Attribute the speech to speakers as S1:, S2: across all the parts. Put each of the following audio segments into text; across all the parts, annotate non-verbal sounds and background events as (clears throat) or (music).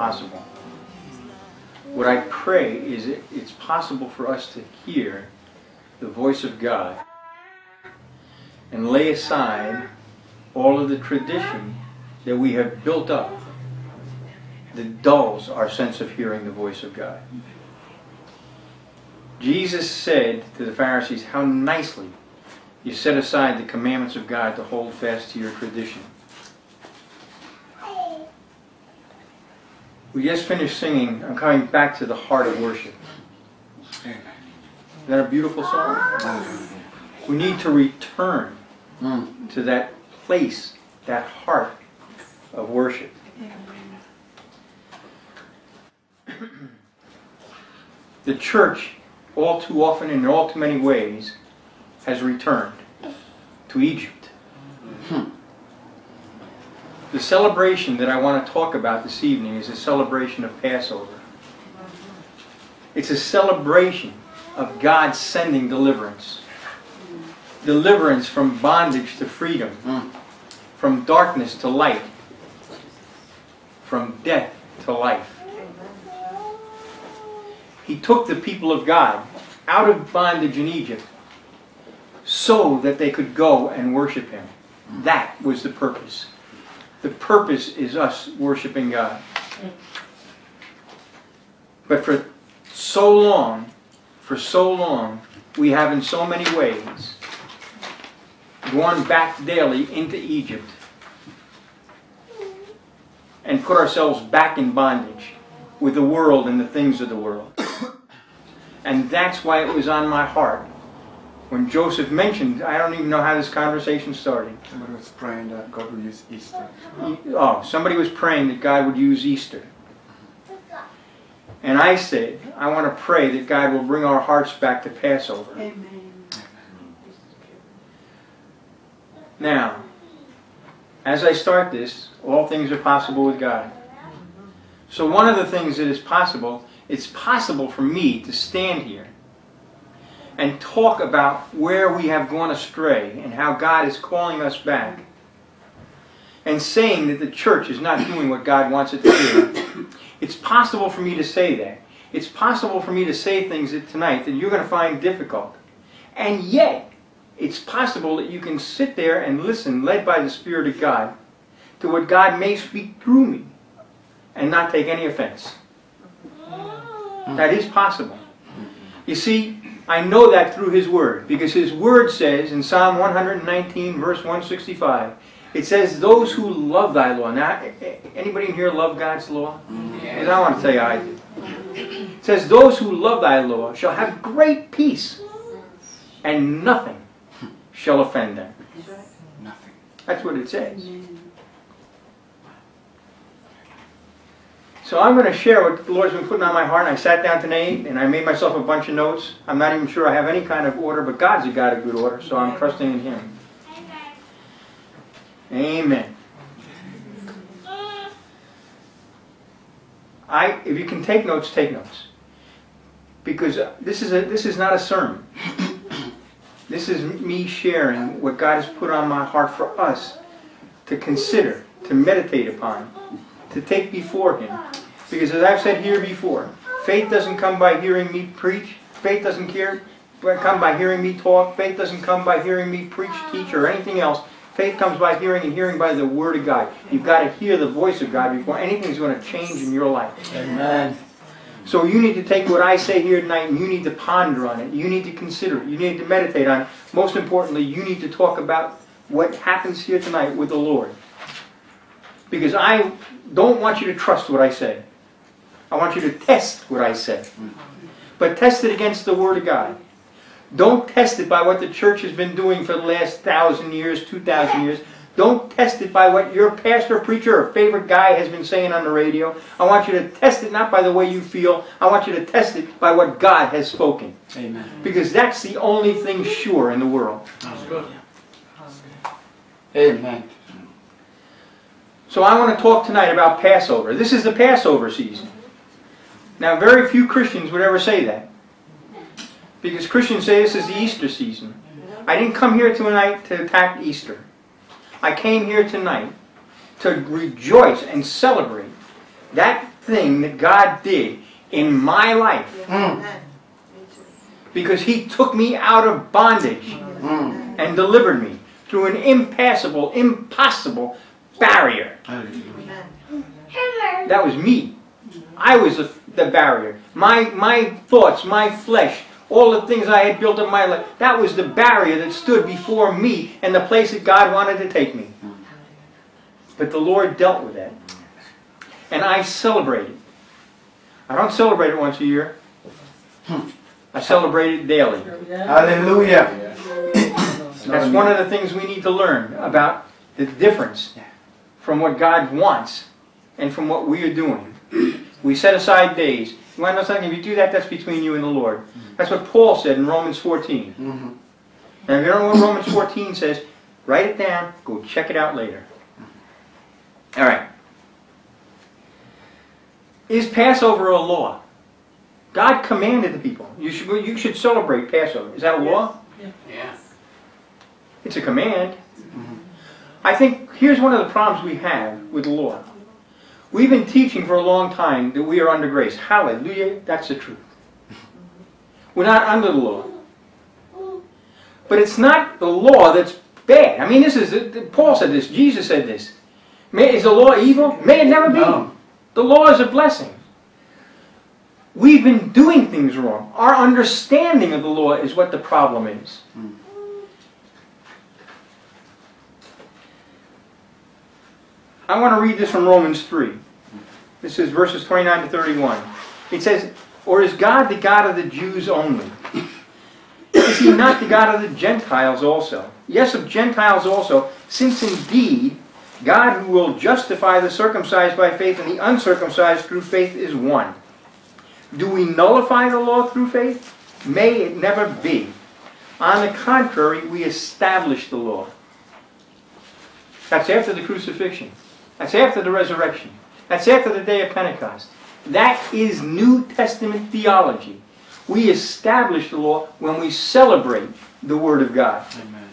S1: possible. What I pray is it, it's possible for us to hear the voice of God and lay aside all of the tradition that we have built up that dulls our sense of hearing the voice of God. Jesus said to the Pharisees, How nicely you set aside the commandments of God to hold fast to your tradition. We just finished singing, I'm coming back to the heart of worship. Is that a beautiful song? We need to return to that place, that heart of worship. (clears throat) the church, all too often and in all too many ways, has returned to Egypt. The celebration that I want to talk about this evening is a celebration of Passover. It's a celebration of God sending deliverance. Deliverance from bondage to freedom, hmm. from darkness to light, from death to life. He took the people of God out of bondage in Egypt so that they could go and worship Him. Hmm. That was the purpose. The purpose is us worshiping God. But for so long, for so long, we have in so many ways gone back daily into Egypt and put ourselves back in bondage with the world and the things of the world. (coughs) And that's why it was on my heart when Joseph mentioned, I don't even know how this conversation started.
S2: Somebody was praying that God will use Easter.
S1: Oh, somebody was praying that God would use Easter. And I said, I want to pray that God will bring our hearts back to Passover.
S3: Amen.
S1: Now, as I start this, all things are possible with God. So one of the things that is possible, it's possible for me to stand here and talk about where we have gone astray and how God is calling us back and saying that the church is not doing what God wants it to do. It's possible for me to say that. It's possible for me to say things that tonight that you're going to find difficult. And yet, it's possible that you can sit there and listen, led by the Spirit of God, to what God may speak through me and not take any offense. That is possible. You see, I know that through His Word, because His Word says in Psalm 119, verse 165, it says, Those who love thy law. Now, anybody in here love God's law? Because I want to tell you I do. It says, Those who love thy law shall have great peace, and nothing shall offend them.
S2: Nothing.
S1: That's what it says. So I'm going to share what the Lord's been putting on my heart. And I sat down tonight and I made myself a bunch of notes. I'm not even sure I have any kind of order, but God's a God of good order, so I'm trusting in Him. Amen. I, if you can take notes, take notes, because this is a this is not a sermon. This is me sharing what God has put on my heart for us to consider, to meditate upon, to take before Him. Because as I've said here before, faith doesn't come by hearing me preach. Faith doesn't care, come by hearing me talk. Faith doesn't come by hearing me preach, teach, or anything else. Faith comes by hearing and hearing by the Word of God. You've got to hear the voice of God before anything's going to change in your life.
S2: Amen.
S1: So you need to take what I say here tonight and you need to ponder on it. You need to consider it. You need to meditate on it. Most importantly, you need to talk about what happens here tonight with the Lord. Because I don't want you to trust what I say. I want you to test what I say. But test it against the Word of God. Don't test it by what the church has been doing for the last thousand years, two thousand years. Don't test it by what your pastor, preacher, or favorite guy has been saying on the radio. I want you to test it not by the way you feel. I want you to test it by what God has spoken.
S2: Amen.
S1: Because that's the only thing sure in the world.
S2: Amen.
S1: So I want to talk tonight about Passover. This is the Passover season. Now, very few Christians would ever say that. Because Christians say this is the Easter season. I didn't come here tonight to attack Easter. I came here tonight to rejoice and celebrate that thing that God did in my life
S2: Mm.
S1: because He took me out of bondage
S2: Mm.
S1: and delivered me through an impassable, impossible barrier.
S2: Hallelujah.
S1: That was me. I was the, the barrier. My, my thoughts, my flesh, all the things I had built in my life, that was the barrier that stood before me and the place that God wanted to take me. But the Lord dealt with that. And I celebrated. I don't celebrate it once a year. I celebrate it daily.
S2: Hallelujah.
S1: That's one of the things we need to learn about the difference from what God wants and from what we are doing. We set aside days. You want to know something? If you do that, that's between you and the Lord. That's what Paul said in Romans 14.
S2: Mhm.
S1: Now, if you don't know what Romans 14 says, write it down. Go check it out later. All right. Is Passover a law? God commanded the people. You should, you should celebrate Passover. Is that a law?
S2: Yeah.
S1: It's a command. I think here's one of the problems we have with the law. We've been teaching for a long time that we are under grace. Hallelujah, that's the truth. We're not under the law. But it's not the law that's bad. I mean, this is, Paul said this, Jesus said this. May, is the law evil? May it never be.
S2: No.
S1: The law is a blessing. We've been doing things wrong. Our understanding of the law is what the problem is. Hmm. I want to read this from Romans 3. This is verses 29 to 31. It says, Or is God the God of the Jews only? Is he not the God of the Gentiles also? Yes, of Gentiles also, since indeed God who will justify the circumcised by faith and the uncircumcised through faith is one. Do we nullify the law through faith? May it never be. On the contrary, we establish the law. That's after the crucifixion. That's after the resurrection. That's after the day of Pentecost. That is New Testament theology. We establish the law when we celebrate the Word of God.
S2: Amen.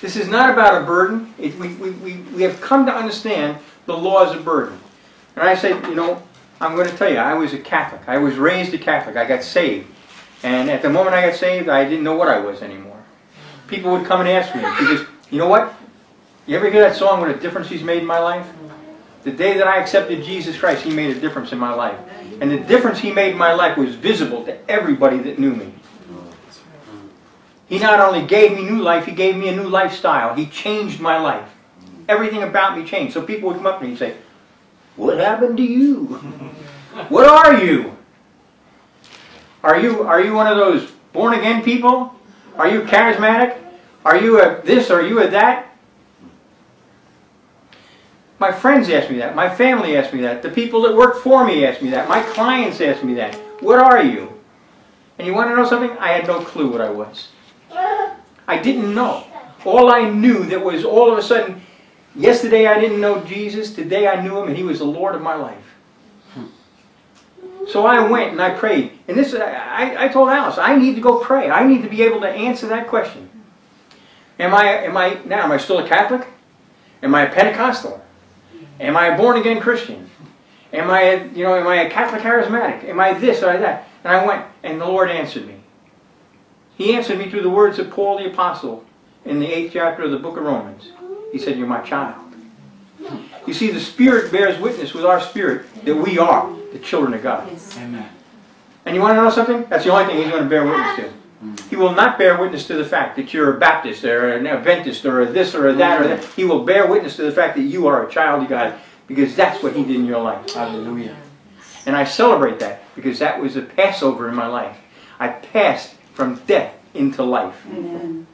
S1: This is not about a burden. It, we, we, we, we have come to understand the law is a burden. And I say, you know, I'm going to tell you, I was a Catholic. I was raised a Catholic. I got saved. And at the moment I got saved, I didn't know what I was anymore. People would come and ask me, because, you know what? You ever hear that song, What a Difference He's Made in My Life? The day that I accepted Jesus Christ, He made a difference in my life. And the difference He made in my life was visible to everybody that knew me. He not only gave me new life, He gave me a new lifestyle. He changed my life. Everything about me changed. So people would come up to me and say, What happened to you? What are you? Are you are you one of those born again people? Are you charismatic? Are you a this? Are you a that? My friends ask me that. My family ask me that. The people that work for me ask me that. My clients ask me that. What are you? And you want to know something? I had no clue what I was. I didn't know. All I knew that was all of a sudden, yesterday I didn't know Jesus, today I knew him, and he was the Lord of my life. So I went and I prayed. And this, I, I told Alice, I need to go pray. I need to be able to answer that question. Am I, am I, now, am I still a Catholic? Am I a Pentecostal? Am I a born again Christian? Am I, a, you know, am I a Catholic charismatic? Am I this or that? And I went, and the Lord answered me. He answered me through the words of Paul the Apostle in the eighth chapter of the book of Romans. He said, You're my child. You see, the Spirit bears witness with our spirit that we are the children of God.
S2: Amen.
S1: And you want to know something? That's the only thing He's going to bear witness to. He will not bear witness to the fact that you're a Baptist or an Adventist or a this or a that or that. He will bear witness to the fact that you are a child of God because that's what He did in your life.
S2: Hallelujah.
S1: And I celebrate that because that was a Passover in my life. I passed from death into life.
S3: Amen.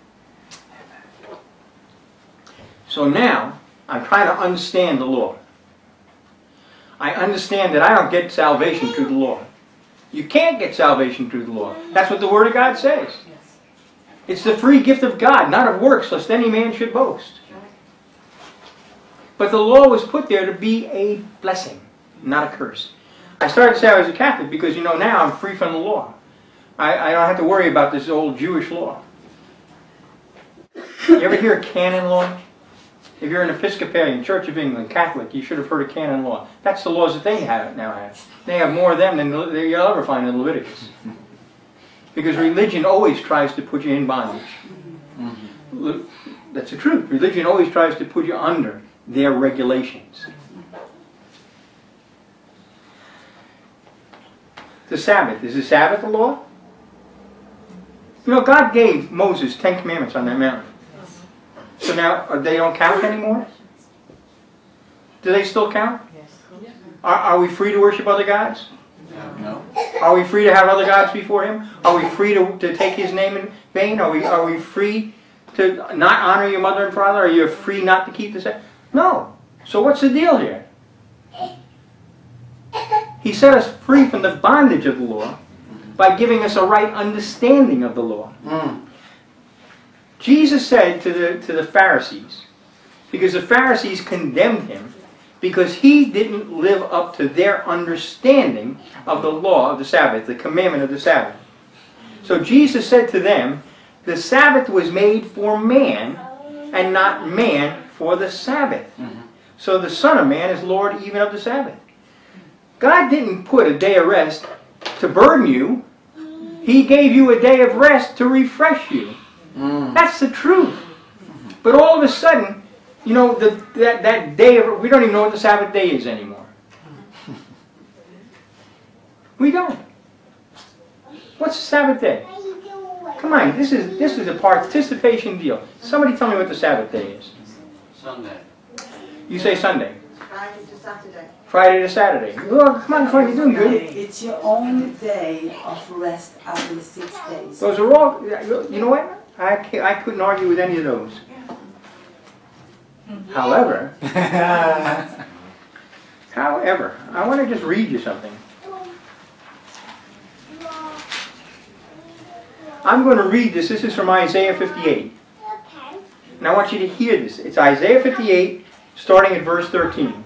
S1: So now I'm trying to understand the law. I understand that I don't get salvation through the law. You can't get salvation through the law. That's what the Word of God says. It's the free gift of God, not of works, lest any man should boast. But the law was put there to be a blessing, not a curse. I started to say I was a Catholic because, you know, now I'm free from the law. I, I don't have to worry about this old Jewish law. You ever hear canon law? If you're an Episcopalian, Church of England, Catholic, you should have heard of canon law. That's the laws that they have now have. They have more of them than you'll ever find in Leviticus. Because religion always tries to put you in bondage. Mm-hmm. Le- That's the truth. Religion always tries to put you under their regulations. The Sabbath. Is the Sabbath a law? You know, God gave Moses Ten Commandments on that mountain. So now they don't count anymore? Do they still count? Yes. Are, are we free to worship other gods?
S2: No.
S1: Are we free to have other gods before Him? Are we free to, to take His name in vain? Are we, are we free to not honor your mother and father? Are you free not to keep the Sabbath? No. So what's the deal here? He set us free from the bondage of the law by giving us a right understanding of the law.
S2: Mm.
S1: Jesus said to the, to the Pharisees, because the Pharisees condemned him because he didn't live up to their understanding of the law of the Sabbath, the commandment of the Sabbath. So Jesus said to them, The Sabbath was made for man, and not man for the Sabbath.
S2: Mhm.
S1: So the Son of Man is Lord even of the Sabbath. God didn't put a day of rest to burden you, He gave you a day of rest to refresh you.
S2: Mm.
S1: That's the truth. But all of a sudden, you know, the, that, that day of, we don't even know what the Sabbath day is anymore. (laughs) We don't. What's the Sabbath day? Come on, this is this is a participation deal. Somebody tell me what the Sabbath day is.
S2: Sunday.
S1: You say Sunday.
S2: Friday to Saturday.
S1: Friday to Saturday. Well, come on, Frank, you're doing good.
S3: It's your only day of rest after the six days.
S1: Those are all, you know what? I, can't, I couldn't argue with any of those. However, (laughs) however, I want to just read you something. I'm going to read this. This is from Isaiah 58. And I want you to hear this. It's Isaiah 58, starting at verse 13.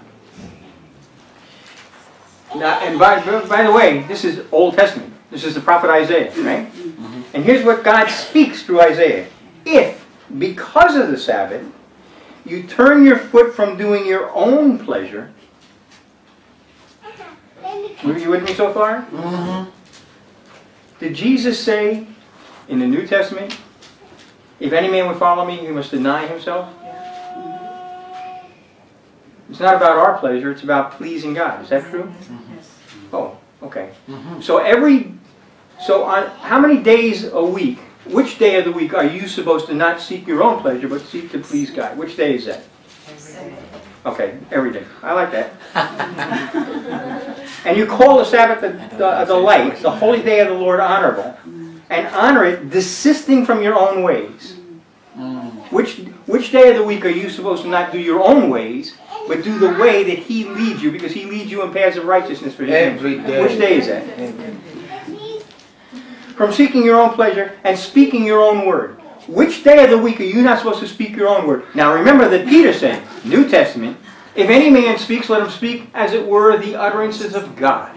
S1: Now, and by, by the way, this is Old Testament. This is the prophet Isaiah, right? Mm-hmm. And here's what God speaks through Isaiah. If, because of the Sabbath, you turn your foot from doing your own pleasure, are you with me so far?
S2: Mm-hmm.
S1: Did Jesus say in the New Testament, if any man would follow me, he must deny himself? It's not about our pleasure, it's about pleasing God. Is that true? Oh, okay.
S2: Mhm.
S1: So every, so on how many days a week, which day of the week are you supposed to not seek your own pleasure, but seek to please God? Which day is that? Okay, every day. I like that. and you call the Sabbath the, the, the light, the holy day of the Lord honorable, and honor it, desisting from your own ways. Which, which day of the week are you supposed to not do your own ways, but do the way that He leads you, because He leads you in paths of righteousness for His?
S2: Every day.
S1: Which day is that? From seeking your own pleasure and speaking your own word. Which day of the week are you not supposed to speak your own word? Now remember that Peter said, New Testament, if any man speaks, let him speak as it were the utterances of God.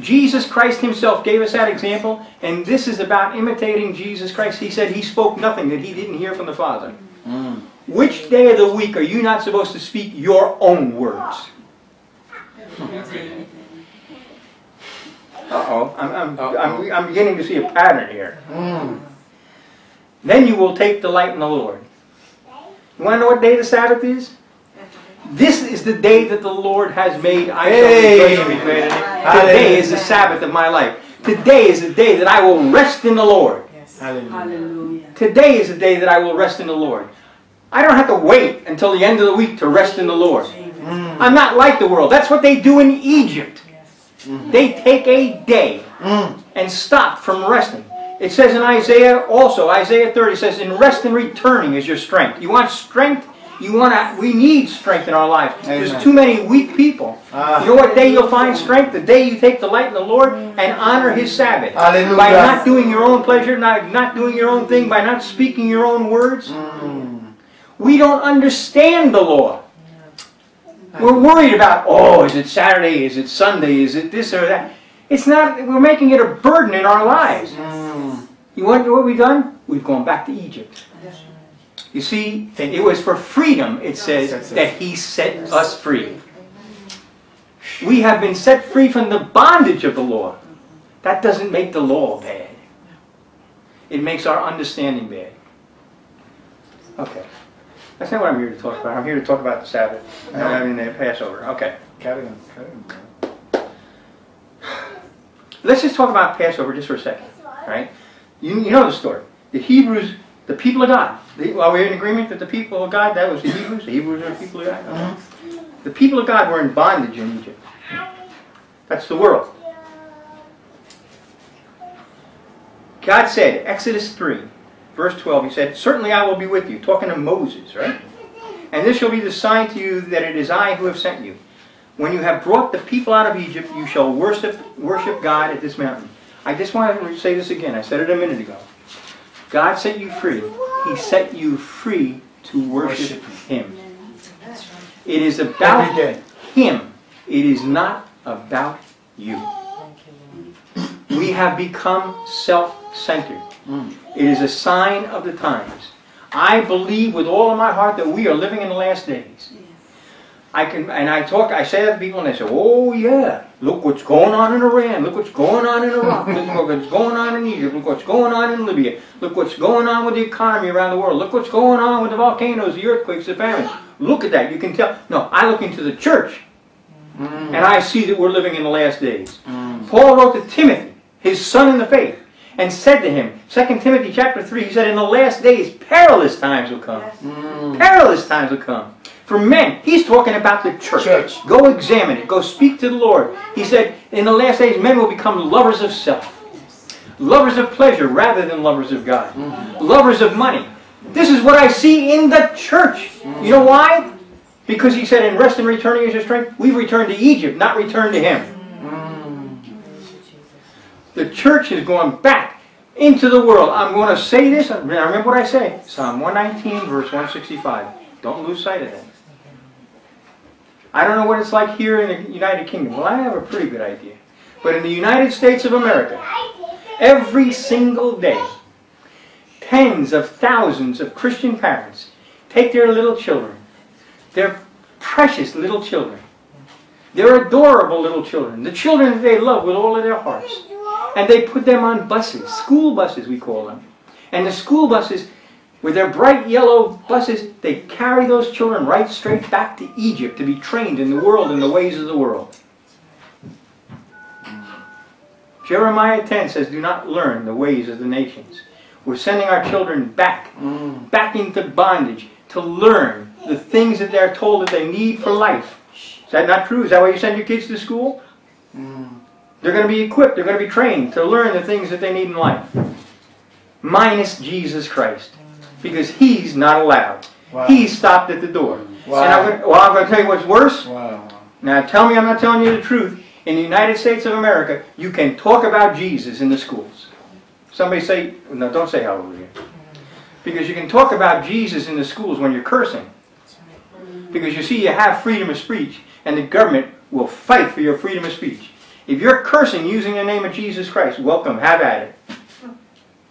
S1: Jesus Christ himself gave us that example, and this is about imitating Jesus Christ. He said he spoke nothing that he didn't hear from the Father.
S2: Mm.
S1: Which day of the week are you not supposed to speak your own words? Uh-oh, I'm, I'm, I'm, I'm beginning to see a pattern here.
S2: Mm.
S1: Then you will take delight in the Lord. You want to know what day the Sabbath is? This is the day that the Lord has made. I shall rejoice and be glad in it. Today is the Sabbath of my life. Today is the day that I will rest in the Lord.
S2: Hallelujah.
S3: Hallelujah.
S1: Today is the day that I will rest in the Lord. I don't have to wait until the end of the week to rest in the Lord.
S2: Mm.
S1: I'm not like the world. That's what they do in Egypt.
S2: Mhm.
S1: They take a day
S2: Mm.
S1: and stop from resting. It says in Isaiah also, Isaiah 30 says, in rest and returning is your strength. You want strength? You want to, we need strength in our lives. There's too many weak people.
S2: Ah.
S1: You know what day you'll find strength? The day you take delight in the Lord and honor His Sabbath.
S2: Hallelujah.
S1: By not doing your own pleasure, not, not doing your own thing, by not speaking your own words.
S2: Mm.
S1: We don't understand the law. We're worried about, oh, is it Saturday? Is it Sunday? Is it this or that? It's not, we're making it a burden in our lives.
S2: Mm.
S1: You want to know what we've done? We've gone back to Egypt. You see, it was for freedom, it says, that he set us free. We have been set free from the bondage of the law. That doesn't make the law bad. It makes our understanding bad. Okay. That's not what I'm here to talk about. I'm here to talk about the Sabbath. I mean, the Passover. Okay.
S4: Carry on.
S1: Let's just talk about Passover just for a second. Right? You, you know the story. The Hebrews, the people of God. The, are we in agreement that the people of God, that was the Hebrews? The Hebrews are the people of God? Okay. The people of God were in bondage in Egypt. That's the world. God said, Exodus 3, verse 12, He said, Certainly I will be with you, talking to Moses, right? And this shall be the sign to you that it is I who have sent you. When you have brought the people out of Egypt, you shall worship, worship God at this mountain. I just want to say this again. I said it a minute ago. God set you free. He set you free to worship,
S4: Worship
S1: Him. It is about Him. It is not about you. We have become self-centered.
S4: Mm.
S1: It is a sign of the times. I believe with all of my heart that we are living in the last days. I can, and I talk, I say that to people, and they say, "Oh yeah, look what's going on in Iran. Look what's going on in Iraq. Look what's going on in Egypt. Look what's going on in Libya. Look what's going on with the economy around the world. Look what's going on with the volcanoes, the earthquakes, the famines. Look at that. You can tell. No, I look into the church, and I see that we're living in the last days. Paul wrote to Timothy, his son in the faith, and said to him, 2 Timothy chapter 3, he said, In the last days, perilous times will come. Mm. Perilous times will come. For men, he's talking about the church.
S4: Church.
S1: Go examine it. Go speak to the Lord. He said, In the last days, men will become lovers of self, lovers of pleasure rather than lovers of God, mm. lovers of money. This is what I see in the church. Mm. You know why? Because he said, In rest and returning is your strength, we've returned to Egypt, not returned to him. The church is going back into the world. I'm going to say this. I remember what I say. Psalm 119, verse 165. Don't lose sight of that. I don't know what it's like here in the United Kingdom. Well, I have a pretty good idea. But in the United States of America, every single day, tens of thousands of Christian parents take their little children, their precious little children, their adorable little children, the children that they love with all of their hearts, and they put them on buses, school buses we call them. And the school buses, with their bright yellow buses, they carry those children right straight back to Egypt to be trained in the world and the ways of the world. Jeremiah 10 says, Do not learn the ways of the nations. We're sending our children back, mm. back into bondage to learn the things that they're told that they need for life. Is that not true? Is that why you send your kids to school? Mm. They're going to be equipped, they're going to be trained to learn the things that they need in life. Minus Jesus Christ. Because he's not allowed.
S4: Wow.
S1: He's stopped at the door.
S4: Wow.
S1: And I'm going, well, I'm going to tell you what's worse.
S4: Wow.
S1: Now tell me I'm not telling you the truth. In the United States of America, you can talk about Jesus in the schools. Somebody say, no, don't say hallelujah. Because you can talk about Jesus in the schools when you're cursing. Because you see, you have freedom of speech, and the government will fight for your freedom of speech. If you're cursing using the name of Jesus Christ, welcome, have at it.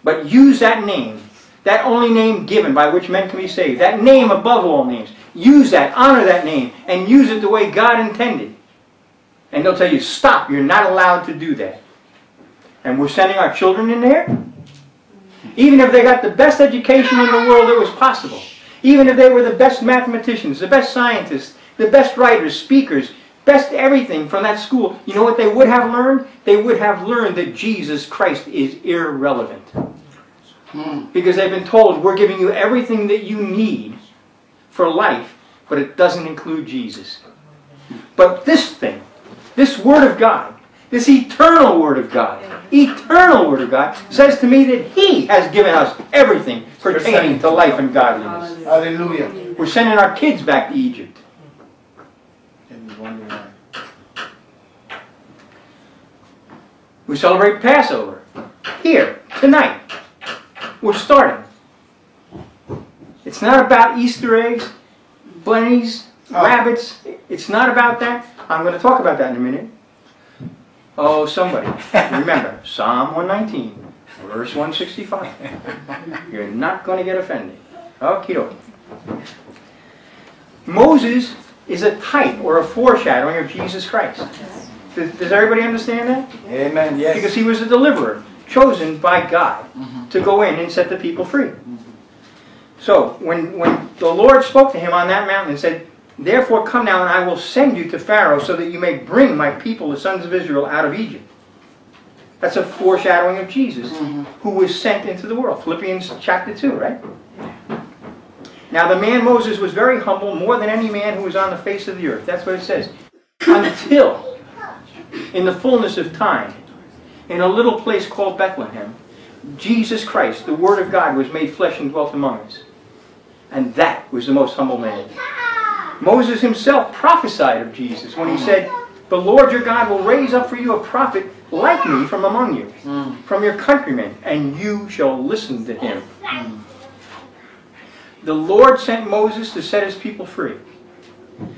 S1: But use that name, that only name given by which men can be saved, that name above all names. Use that, honor that name, and use it the way God intended. And they'll tell you, stop, you're not allowed to do that. And we're sending our children in there? Even if they got the best education in the world that was possible, even if they were the best mathematicians, the best scientists, the best writers, speakers, best everything from that school, you know what they would have learned? They would have learned that Jesus Christ is irrelevant. Because they've been told, we're giving you everything that you need for life, but it doesn't include Jesus. But this thing, this Word of God, this eternal Word of God, eternal Word of God, says to me that He has given us everything pertaining to life and godliness.
S4: Hallelujah.
S1: We're sending our kids back to Egypt.
S4: And you wonder why.
S1: We celebrate Passover here, tonight. We're starting. It's not about Easter eggs, bunnies,
S4: Oh.
S1: rabbits. It's not about that. I'm going to talk about that in a minute. Oh, somebody. Remember, (laughs) Psalm 119, verse 165. (laughs) You're not going to get offended. Okie dokie. Moses is a type or a foreshadowing of Jesus Christ. Does, does everybody understand that?
S4: Amen, yes.
S1: Because he was a deliverer, chosen by God
S2: Mhm.
S1: to go in and set the people free. So, when, when the Lord spoke to him on that mountain and said, Therefore come now and I will send you to Pharaoh so that you may bring my people, the sons of Israel, out of Egypt. That's a foreshadowing of Jesus,
S2: Mhm.
S1: who was sent into the world. Philippians chapter 2, right? Now the man Moses was very humble, more than any man who was on the face of the earth. That's what it says. Until, in the fullness of time, in a little place called Bethlehem, Jesus Christ, the Word of God, was made flesh and dwelt among us. And that was the most humble man. Moses himself prophesied of Jesus when he said, The Lord your God will raise up for you a prophet like me from among you,
S2: Mm.
S1: from your countrymen, and you shall listen to him. The Lord sent Moses to set his people free.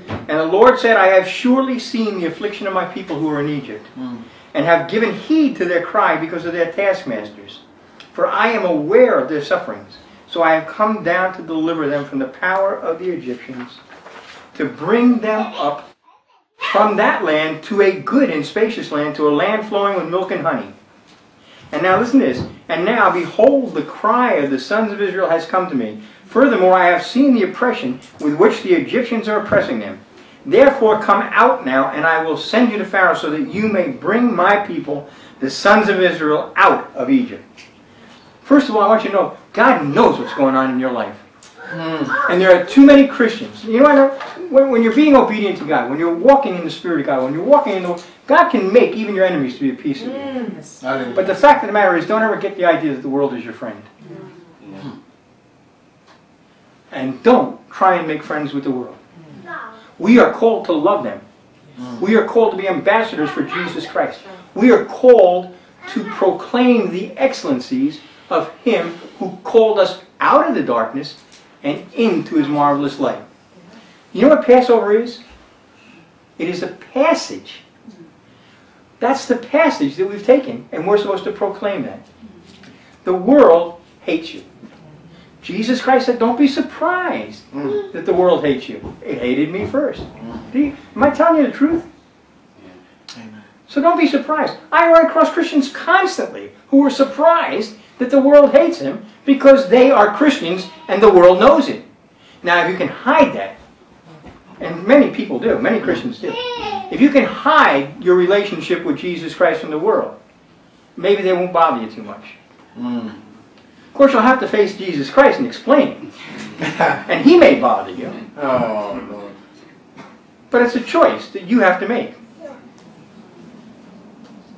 S1: And the Lord said, I have surely seen the affliction of my people who are in Egypt,
S2: Mm.
S1: and have given heed to their cry because of their taskmasters. For I am aware of their sufferings. So I have come down to deliver them from the power of the Egyptians, to bring them up from that land to a good and spacious land, to a land flowing with milk and honey. And now listen to this. And now, behold, the cry of the sons of Israel has come to me. Furthermore, I have seen the oppression with which the Egyptians are oppressing them. Therefore, come out now, and I will send you to Pharaoh, so that you may bring my people, the sons of Israel, out of Egypt. First of all, I want you to know God knows what's going on in your life.
S2: Mm.
S1: And there are too many Christians. You know what? When, when you're being obedient to God, when you're walking in the Spirit of God, when you're walking in the God can make even your enemies to be at peace with you.
S4: Hallelujah.
S1: But the fact of the matter is, don't ever get the idea that the world is your friend. And don't try and make friends with the world. We are called to love them. We are called to be ambassadors for Jesus Christ. We are called to proclaim the excellencies of Him who called us out of the darkness and into His marvelous light. You know what Passover is? It is a passage. That's the passage that we've taken, and we're supposed to proclaim that. The world hates you. Jesus Christ said, Don't be surprised
S2: Mm.
S1: that the world hates you. It hated me first. Do you- am I telling you the truth?
S2: Amen.
S1: So don't be surprised. I run across Christians constantly who are surprised that the world hates them because they are Christians and the world knows it. Now, if you can hide that, and many people do, many Christians do, if you can hide your relationship with Jesus Christ from the world, maybe they won't bother you too much.
S2: Mm.
S1: Of course, you'll have to face Jesus Christ and explain it, (laughs) and He may bother you,
S4: oh, Lord.
S1: but it's a choice that you have to make.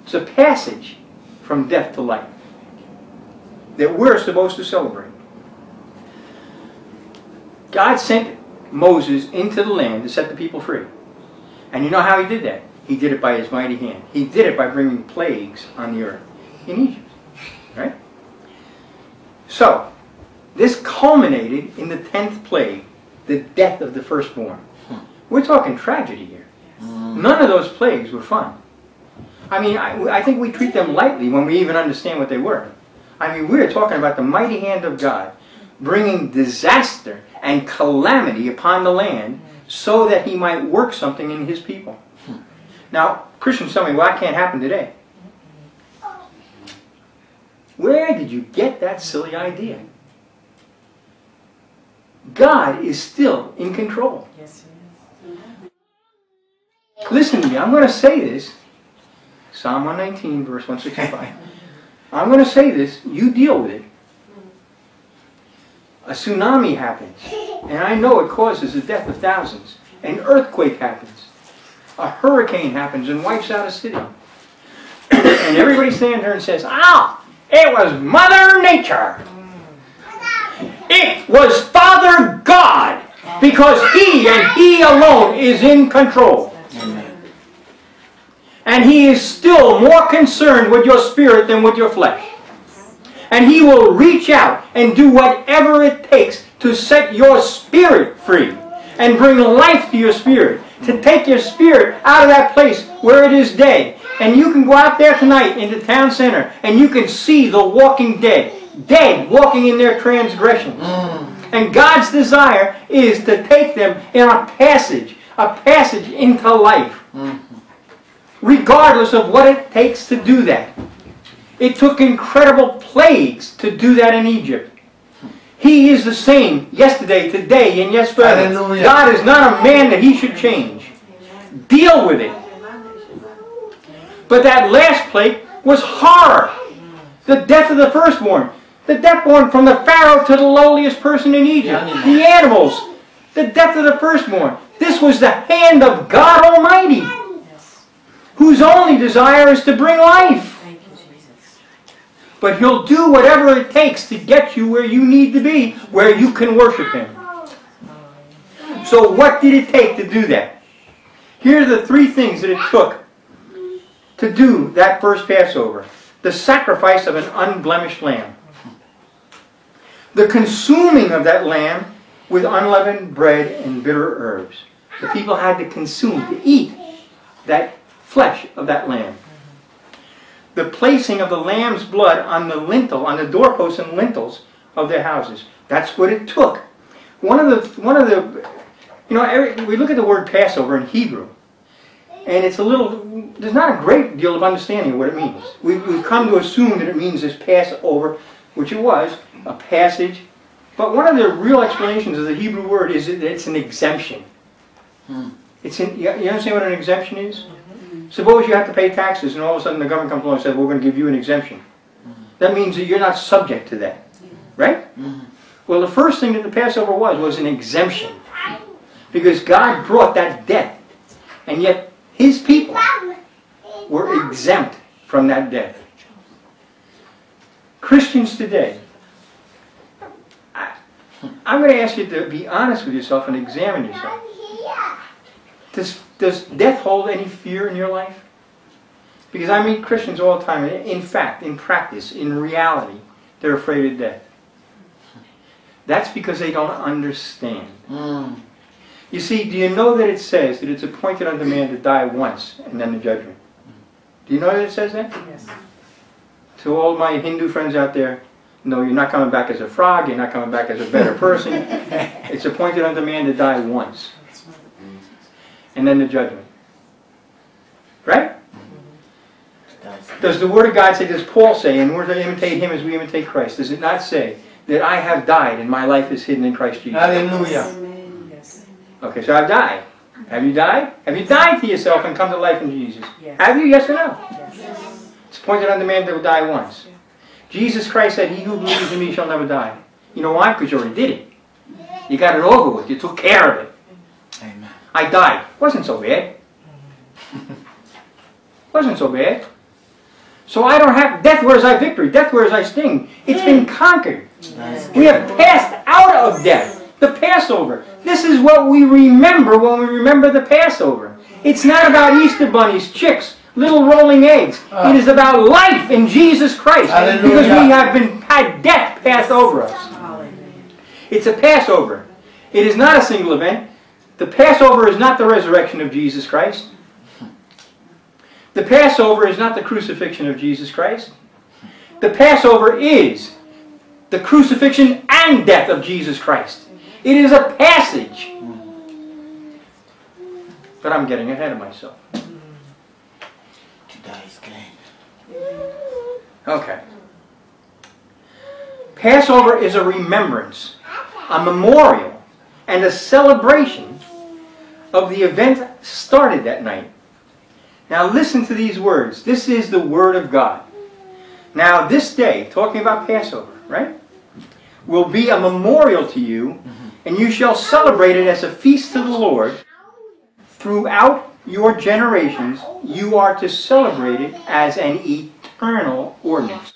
S1: It's a passage from death to life that we're supposed to celebrate. God sent Moses into the land to set the people free. And you know how he did that? He did it by his mighty hand. He did it by bringing plagues on the earth in Egypt. Right? So, this culminated in the tenth plague, the death of the firstborn. We're talking tragedy here. Mm. None of those plagues were fun. I mean, I, I think we treat them lightly when we even understand what they were. I mean, we're talking about the mighty hand of God bringing disaster and calamity upon the land so that he might work something in his people. Hmm. Now, Christians tell me, well, that can't happen today. Where did you get that silly idea? God is still in control.
S3: Yes, He is. Mm-hmm.
S1: Listen to me, I'm going to say this. Psalm 119, verse 165. (laughs) I'm going to say this, you deal with it. A tsunami happens, and I know it causes the death of thousands. An earthquake happens. A hurricane happens and wipes out a city. (coughs) and everybody stands there and says, Ow! It was Mother Nature! It was Father God! Because He and He alone is in control. And He is still more concerned with your spirit than with your flesh. And He will reach out and do whatever it takes to set your spirit free and bring life to your spirit, to take your spirit out of that place where it is dead. And you can go out there tonight in the town center and you can see the walking dead, dead, walking in their transgressions. Mm. And God's desire is to take them in a passage, a passage into life. Mm-hmm. Regardless of what it takes to do that. It took incredible plagues to do that in Egypt. He is the same yesterday, today, and yes forever.
S4: Hallelujah.
S1: God is not a man that he should change. Deal with it. But that last plague was horror. The death of the firstborn. The death born from the Pharaoh to the lowliest person in Egypt. The animals. The death of the firstborn. This was the hand of God Almighty, whose only desire is to bring life. But he'll do whatever it takes to get you where you need to be, where you can worship him. So what did it take to do that? Here are the three things that it took to do that first Passover. The sacrifice of an unblemished lamb. The consuming of that lamb with unleavened bread and bitter herbs. The people had to consume, to eat that flesh of that lamb the placing of the lamb's blood on the lintel, on the doorposts and lintels of their houses. That's what it took. One of the, one of the, you know, every, we look at the word Passover in Hebrew, and it's a little, there's not a great deal of understanding of what it means. We, we've come to assume that it means this Passover, which it was, a passage. But one of the real explanations of the Hebrew word is that it's an exemption. Hmm. It's in, you you understand what an exemption is? Suppose you have to pay taxes and all of a sudden the government comes along and says, we're going to give you an exemption. Mm-hmm. That means that you're not subject to that. Right? Mm-hmm. Well, the first thing that the Passover was, was an exemption. Because God brought that debt. And yet, His people were exempt from that debt. Christians today, I, I'm going to ask you to be honest with yourself and examine yourself. Does, does death hold any fear in your life? Because I meet Christians all the time. In fact, in practice, in reality, they're afraid of death. That's because they don't understand.
S4: Mm.
S1: You see, do you know that it says that it's appointed unto man to die once and then the judgment? Do you know that it says that?
S5: Yes.
S1: To all my Hindu friends out there, no, you're not coming back as a frog, you're not coming back as a better person. (laughs) it's appointed unto man to die once and then the judgment. Right? Does the Word of God say, does Paul say, in order to imitate him as we imitate Christ, does it not say that I have died and my life is hidden in Christ Jesus?
S4: Hallelujah.
S5: Yes.
S1: Okay, so I've died. Have you died? Have you died to yourself and come to life in Jesus?
S5: Yes.
S1: Have you? Yes or no?
S5: Yes.
S1: It's appointed the man that will die once. Jesus Christ said, He who believes in me shall never die. You know why? Because you already did it. You got it over with. You took care of it.
S4: Amen.
S1: I died. Wasn't so bad. Wasn't so bad. So I don't have death. Where's thy victory? Death, where's thy sting? It's been conquered.
S4: Nice.
S1: We have passed out of death. The Passover. This is what we remember when we remember the Passover. It's not about Easter bunnies, chicks, little rolling eggs.
S4: Ah.
S1: It is about life in Jesus Christ.
S4: Hallelujah.
S1: Because we have been had death passed over us. It's a Passover. It is not a single event. The Passover is not the resurrection of Jesus Christ. The Passover is not the crucifixion of Jesus Christ. The Passover is the crucifixion and death of Jesus Christ. It is a passage. But I'm getting ahead of myself.
S4: To die is gain.
S1: Okay. Passover is a remembrance, a memorial, and a celebration of the event started that night. Now listen to these words. This is the Word of God. Now this day, talking about Passover, right? Will be a memorial to you, mm-hmm. and you shall celebrate it as a feast to the Lord. Throughout your generations, you are to celebrate it as an eternal ordinance.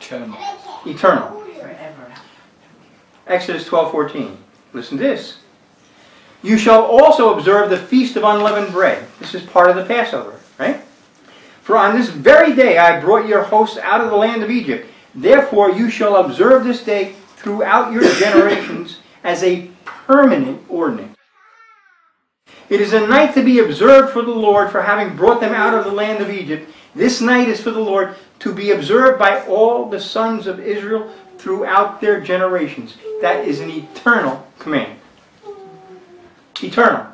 S4: Eternal.
S1: Eternal.
S5: Forever.
S1: Exodus 12:14. Listen to this. You shall also observe the feast of unleavened bread. This is part of the Passover, right? For on this very day I brought your hosts out of the land of Egypt. Therefore you shall observe this day throughout your (coughs) generations as a permanent ordinance. It is a night to be observed for the Lord for having brought them out of the land of Egypt. This night is for the Lord to be observed by all the sons of Israel throughout their generations. That is an eternal command. Eternal.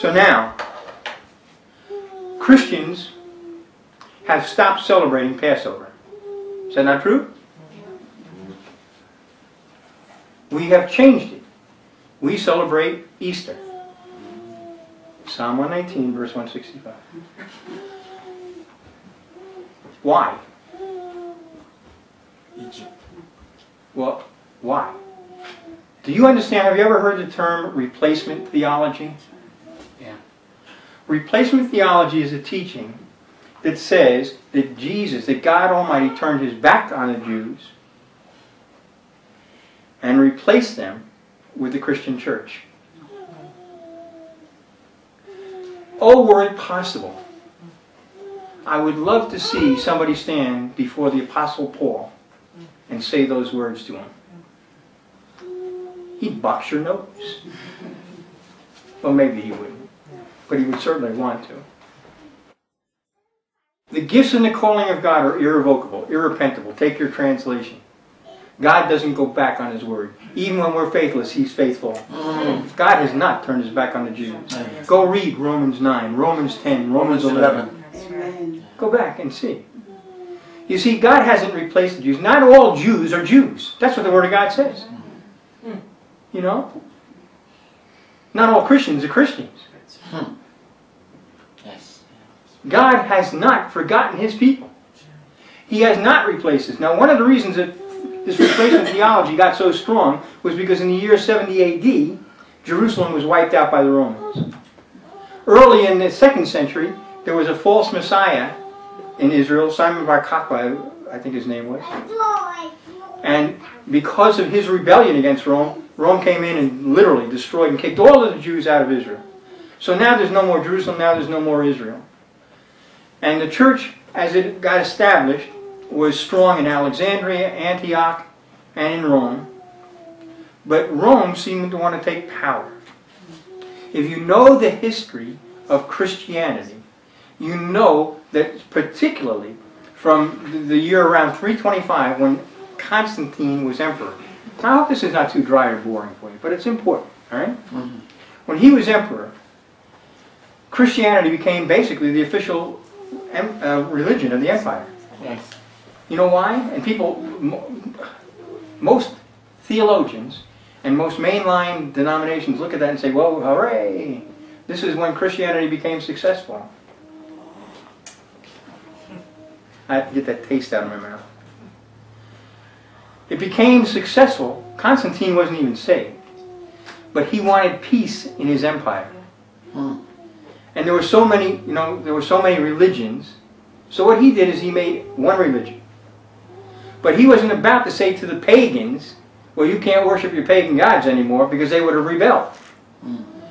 S1: So now, Christians have stopped celebrating Passover. Is that not true? We have changed it. We celebrate Easter. Psalm 119, verse 165. Why?
S4: Egypt.
S1: Well, why? Do you understand? Have you ever heard the term replacement theology?
S2: Yeah.
S1: Replacement theology is a teaching that says that Jesus, that God Almighty turned his back on the Jews and replaced them with the Christian church. Oh, were it possible, I would love to see somebody stand before the Apostle Paul and say those words to him. He'd box your nose. Well, maybe he wouldn't, but he would certainly want to. The gifts and the calling of God are irrevocable, irrepentable. Take your translation. God doesn't go back on his word. Even when we're faithless, he's faithful. God has not turned his back on the Jews. Go read Romans 9, Romans 10, Romans 11. Go back and see. You see, God hasn't replaced the Jews. Not all Jews are Jews. That's what the Word of God says. You know? Not all Christians are Christians. Hmm.
S4: Yes.
S1: God has not forgotten His people. He has not replaced us. Now, one of the reasons that this replacement (laughs) theology got so strong was because in the year 70 AD, Jerusalem was wiped out by the Romans. Early in the second century, there was a false Messiah in Israel, Simon Bar Kokhba, I think his name was. And because of his rebellion against Rome, Rome came in and literally destroyed and kicked all of the Jews out of Israel. So now there's no more Jerusalem, now there's no more Israel. And the church, as it got established, was strong in Alexandria, Antioch, and in Rome. But Rome seemed to want to take power. If you know the history of Christianity, you know that particularly from the year around 325 when Constantine was emperor. Now, I hope this is not too dry or boring for you, but it's important, all right? When he was emperor, Christianity became basically the official uh, religion of the empire.
S4: Yes.
S1: You know why? And people, mo- most theologians and most mainline denominations look at that and say, "Whoa, hooray! This is when Christianity became successful." I have to get that taste out of my mouth. It became successful. Constantine wasn't even saved, but he wanted peace in his empire.
S4: Hmm.
S1: And there were so many, you know, there were so many religions. So what he did is he made one religion. But he wasn't about to say to the pagans, well, you can't worship your pagan gods anymore because they would have rebelled.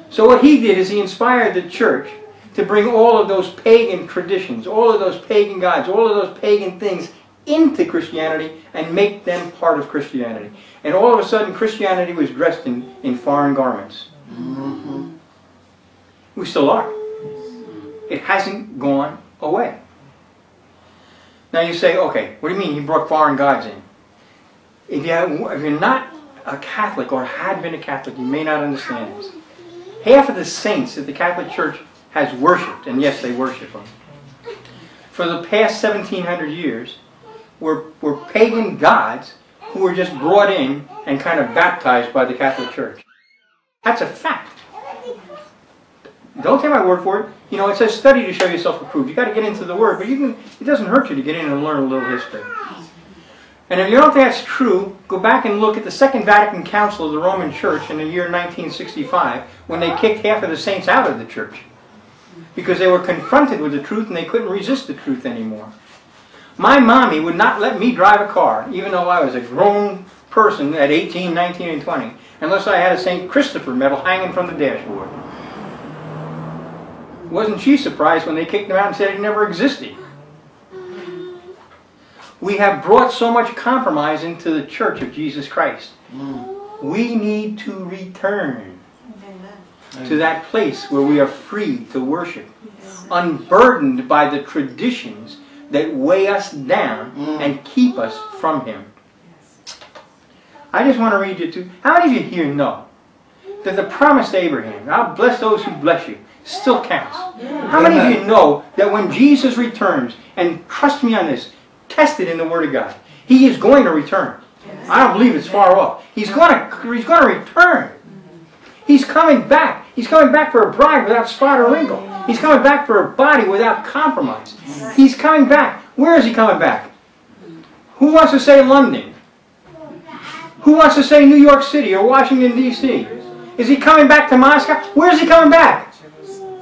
S1: So what he did is he inspired the church to bring all of those pagan traditions, all of those pagan gods, all of those pagan things into Christianity and make them part of Christianity. And all of a sudden, Christianity was dressed in, in foreign garments. Mm-hmm. We still are. It hasn't gone away. Now you say, okay, what do you mean he brought foreign gods in? If, you, if you're not a Catholic or had been a Catholic, you may not understand this. Half of the saints that the Catholic Church has worshipped, and yes, they worship them, for the past 1700 years were, were pagan gods who were just brought in and kind of baptized by the Catholic Church. That's a fact. Don't take my word for it. You know, it says study to show yourself approved. You've got to get into the Word, but you can. It doesn't hurt you to get in and learn a little history. And if you don't think that's true, go back and look at the Second Vatican Council of the Roman Church in the year 1965, when they kicked half of the saints out of the church because they were confronted with the truth and they couldn't resist the truth anymore. My mommy would not let me drive a car, even though I was a grown person at 18, 19, and 20, unless I had a St. Christopher medal hanging from the dashboard. Wasn't she surprised when they kicked him out and said he never existed? We have brought so much compromise into the church of Jesus Christ. Mm. We need to return to that place where we are free to worship, unburdened by the traditions that weigh us down
S4: Mm.
S1: and keep us from Him. I just want to read you two. How many of you here know that the promise to Abraham, I'll bless those who bless you, still counts? How many of you know that when Jesus returns, and trust me on this, test it in the Word of God, He is going to return. I don't believe it's far off. He's going to, he's going to return. He's coming back. He's coming back for a bride without spot or wrinkle. He's coming back for a body without compromise. He's coming back. Where is he coming back? Who wants to say London? Who wants to say New York City or Washington, D.C.? Is he coming back to Moscow? Where is he coming back?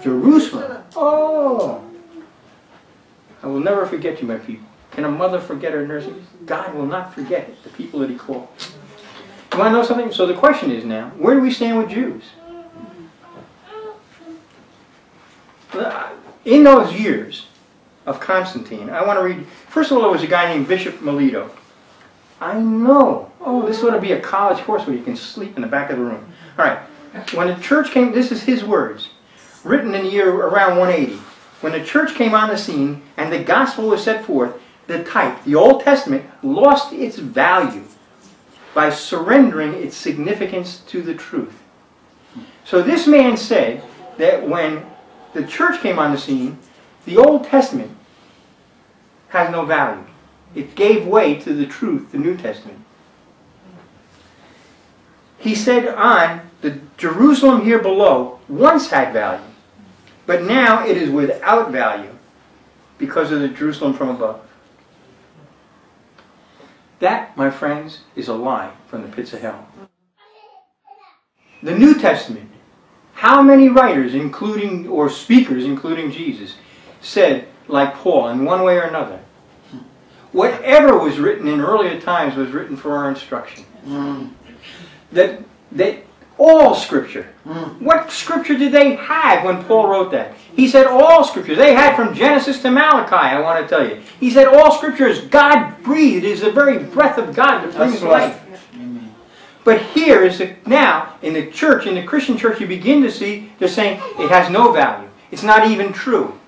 S1: Jerusalem. Oh. I will never forget you, my people. Can a mother forget her nursing? God will not forget the people that he called. You want to know something? So the question is now, where do we stand with Jews? In those years of Constantine, I want to read, first of all, there was a guy named Bishop Melito. I know. Oh, this ought to be a college course where you can sleep in the back of the room. All right. When the church came, this is his words, written in the year around 180. When the church came on the scene and the gospel was set forth, the type, the Old Testament, lost its value by surrendering its significance to the truth. So this man said that when the church came on the scene, the Old Testament has no value. It gave way to the truth, the New Testament. He said on, the Jerusalem here below once had value, but now it is without value because of the Jerusalem from above. That, my friends, is a lie from the pits of hell. The New Testament, how many writers, including, or speakers, including Jesus, said, like Paul, in one way or another, whatever was written in earlier times was written for our instruction.
S4: Mm.
S1: That, that all Scripture.
S4: Mm.
S1: What Scripture did they have when Paul wrote that? He said all Scripture. They had from Genesis to Malachi, I want to tell you. He said all Scripture is God-breathed. It is the very breath of God that brings life. But here is the, now, in the church, in the Christian church, you begin to see they're saying it has no value. It's not even true.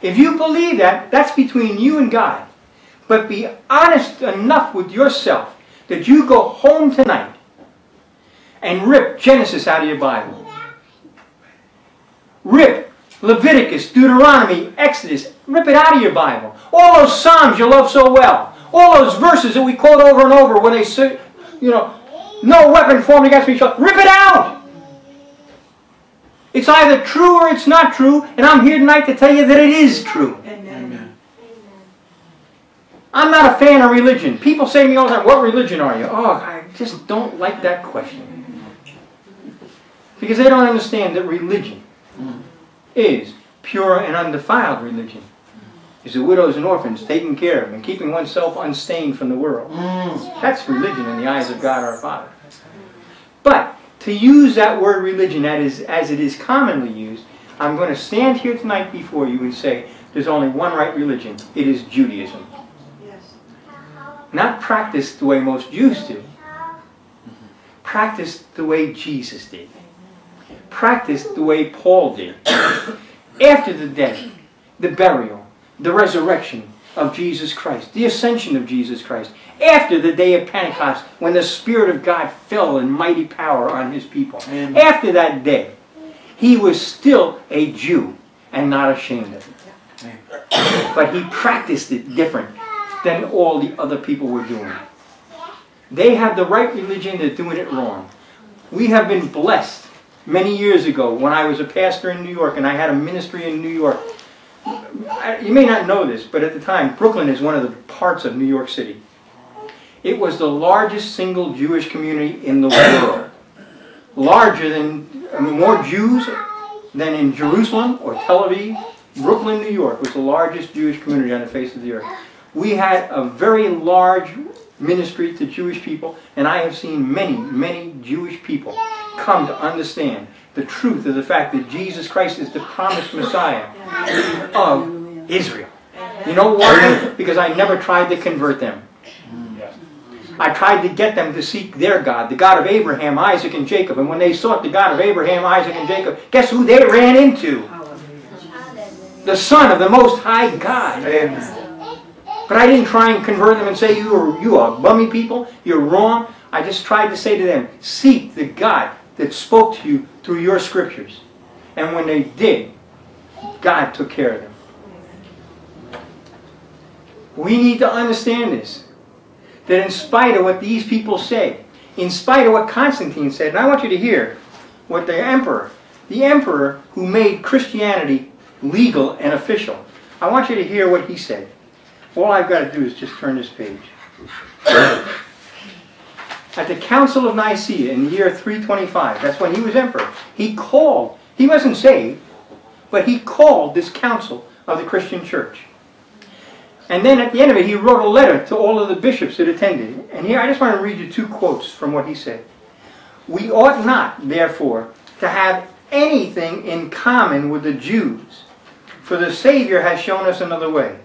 S1: If you believe that, that's between you and God. But be honest enough with yourself that you go home tonight and rip Genesis out of your Bible. Rip Leviticus, Deuteronomy, Exodus, rip it out of your Bible. All those Psalms you love so well. All those verses that we quote over and over when they say, you know, no weapon formed against me shall, rip it out! It's either true or it's not true, and I'm here tonight to tell you that it is true.
S4: Amen.
S1: I'm not a fan of religion. People say to me all the time, what religion are you? Oh, I just don't like that question. Because they don't understand that religion mm. is pure and undefiled religion. Is the widows and orphans taken care of and keeping oneself unstained from the world.
S4: Mm.
S1: That's religion in the eyes of God our Father. But to use that word religion that is, as it is commonly used, I'm going to stand here tonight before you and say there's only one right religion. It is Judaism.
S3: Yes.
S1: Not practiced the way most Jews do. Practiced the way Jesus did. Practiced the way Paul did. After the death, the burial, the resurrection of Jesus Christ, the ascension of Jesus Christ, after the day of Pentecost, when the Spirit of God fell in mighty power on his people.
S4: Amen.
S1: After that day, he was still a Jew and not ashamed of it.
S4: Amen.
S1: But he practiced it different than all the other people were doing. They have the right religion, they're doing it wrong. We have been blessed many years ago when I was a pastor in New York and I had a ministry in New York. You may not know this, but at the time, Brooklyn is one of the parts of New York City. It was the largest single Jewish community in the world. Larger than, I mean, more Jews than in Jerusalem or Tel Aviv. Brooklyn, New York was the largest Jewish community on the face of the earth. We had a very large ministry to Jewish people, and I have seen many, many Jewish people come to understand the truth of the fact that Jesus Christ is the promised Messiah of Israel. You know why? Because I never tried to convert them. I tried to get them to seek their God, the God of Abraham, Isaac, and Jacob. And when they sought the God of Abraham, Isaac, and Jacob, guess who they ran into? The Son of the Most High God.
S4: Amen.
S1: But I didn't try and convert them and say you are you are bummy people. You're wrong. I just tried to say to them, seek the God that spoke to you through your scriptures. And when they did, God took care of them. We need to understand this. That in spite of what these people say, in spite of what Constantine said, and I want you to hear what the emperor, the emperor who made Christianity legal and official, I want you to hear what he said. All I've got to do is just turn this page. At the Council of Nicaea in the year 325, that's when he was emperor, he called, he wasn't saved, but he called this council of the Christian church. And then at the end of it, he wrote a letter to all of the bishops that attended. And here, I just want to read you two quotes from what he said. We ought not, therefore, to have anything in common with the Jews, for the Savior has shown us another way.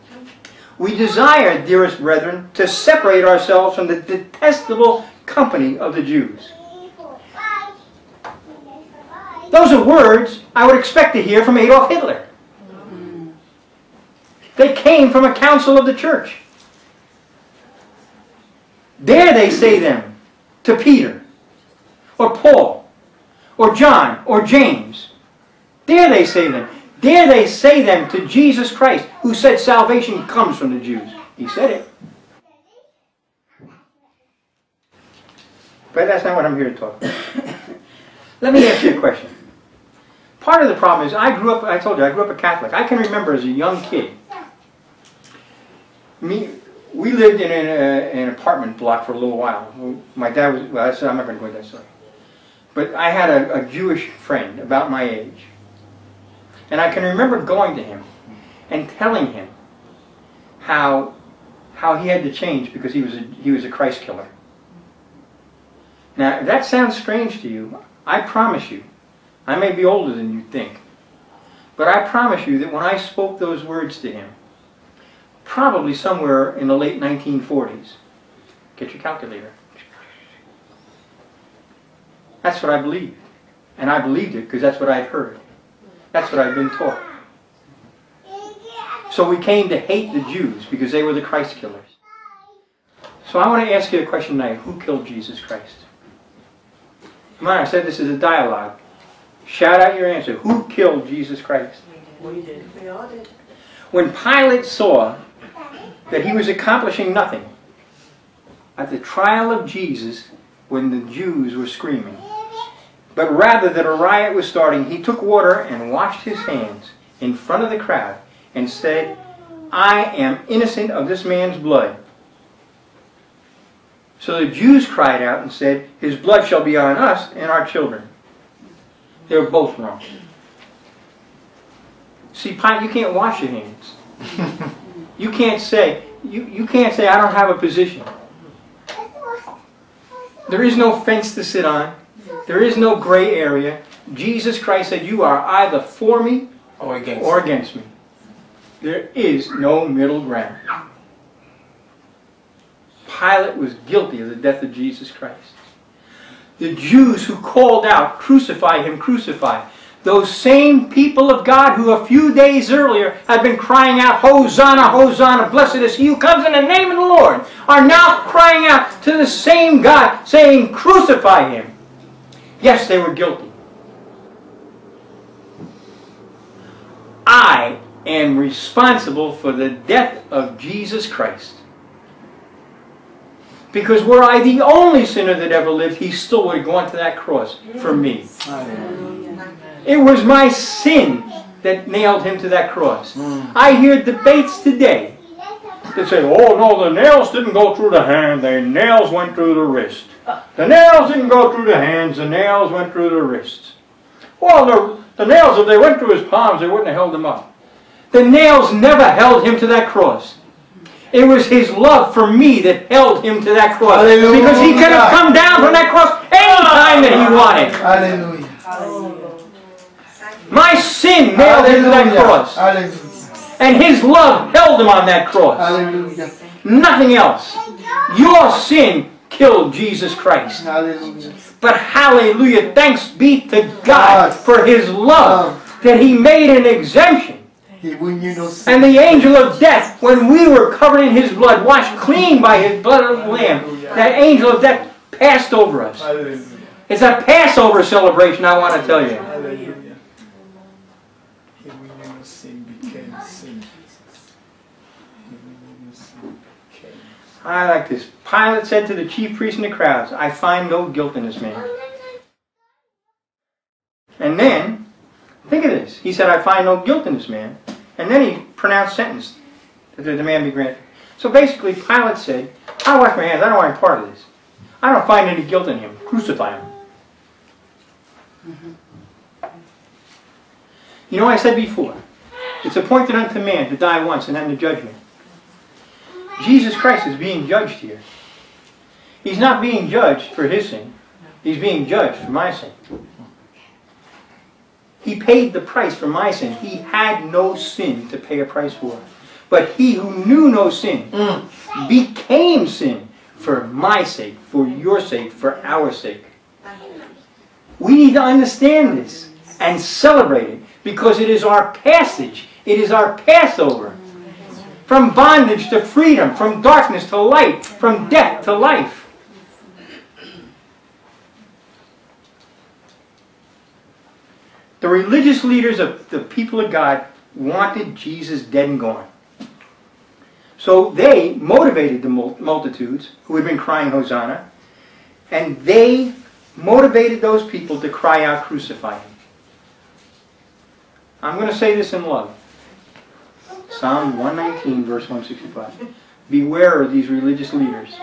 S1: We desire, dearest brethren, to separate ourselves from the detestable company of the Jews. Those are words I would expect to hear from Adolf Hitler. They came from a council of the church. Dare they say them to Peter, or Paul, or John, or James? Dare they say them? Dare they say them to Jesus Christ, who said salvation comes from the Jews? He said it. But that's not what I'm here to talk about. (coughs) Let me ask you a question. Part of the problem is I grew up, I told you, I grew up a Catholic. I can remember as a young kid, me, we lived in an, uh, an apartment block for a little while. My dad was, well, I'm not going to go into that story. But I had a, a Jewish friend about my age. And I can remember going to him and telling him how, how he had to change because he was a, he was a Christ killer. Now, if that sounds strange to you, I promise you, I may be older than you think, but I promise you that when I spoke those words to him, probably somewhere in the late 1940s, get your calculator. That's what I believed. And I believed it because that's what I've heard. That's what I've been taught. So we came to hate the Jews because they were the Christ killers. So I want to ask you a question tonight. Who killed Jesus Christ? Come on, I said this is a dialogue. Shout out your answer. Who killed Jesus Christ?
S5: We did.
S3: We all did.
S1: When Pilate saw that he was accomplishing nothing at the trial of Jesus when the Jews were screaming, but rather that a riot was starting, he took water and washed his hands in front of the crowd and said, I am innocent of this man's blood. So the Jews cried out and said, His blood shall be on us and our children. They were both wrong. See, you can't wash your hands. (laughs) You can't say, you, you can't say, I don't have a position. There is no fence to sit on. There is no gray area. Jesus Christ said, You are either for me
S4: Or against.
S1: or against me. There is no middle ground. Pilate was guilty of the death of Jesus Christ. The Jews who called out, Crucify him, crucify. Those same people of God who a few days earlier had been crying out, Hosanna, Hosanna, blessed is he who comes in the name of the Lord, are now crying out to the same God, saying, Crucify him. Yes, they were guilty. I am responsible for the death of Jesus Christ. Because were I the only sinner that ever lived, he still would have gone to that cross for me. It was my sin that nailed him to that cross. I hear debates today that say, oh no, the nails didn't go through the hand, the nails went through the wrist. The nails didn't go through the hands, the nails went through the wrists. Well, the, the nails, if they went through his palms, they wouldn't have held him up. The nails never held him to that cross. It was his love for me that held him to that cross.
S4: Hallelujah.
S1: Because he could have come down from that cross any time that he wanted.
S4: Hallelujah.
S1: My sin nailed him to that cross.
S4: Hallelujah.
S1: And his love held him on that cross.
S4: Hallelujah.
S1: Nothing else. Your sin killed Jesus Christ.
S4: Hallelujah.
S1: But hallelujah, thanks be to God
S4: God.
S1: for his love that he made an exemption
S4: He will you no sin.
S1: And the angel of death, when we were covered in his blood, washed clean by his blood of the Lamb, that angel of death passed over us. It's a Passover celebration, I want to tell you.
S4: He will you no became sin. He will you no sin became.
S1: I like this. Pilate said to the chief priests and the crowds, I find no guilt in this man. And then, think of this. He said, I find no guilt in this man. And then he pronounced sentence that the demand be granted. So basically, Pilate said, I wash my hands. I don't want any part of this. I don't find any guilt in him. Crucify him. You know, what I said before, it's appointed unto man to die once and then the judgment. Jesus Christ is being judged here. He's not being judged for his sin. He's being judged for my sin. He paid the price for my sin. He had no sin to pay a price for. But he who knew no sin mm. became sin for my sake, for your sake, for our sake. We need to understand this and celebrate it because it is our passage. It is our Passover. From bondage to freedom, from darkness to light, from death to life. The religious leaders of the people of God wanted Jesus dead and gone. So they motivated the multitudes who had been crying Hosanna, and they motivated those people to cry out, Crucify him. I'm going to say this in love. Psalm 119, verse 165. Beware of these religious leaders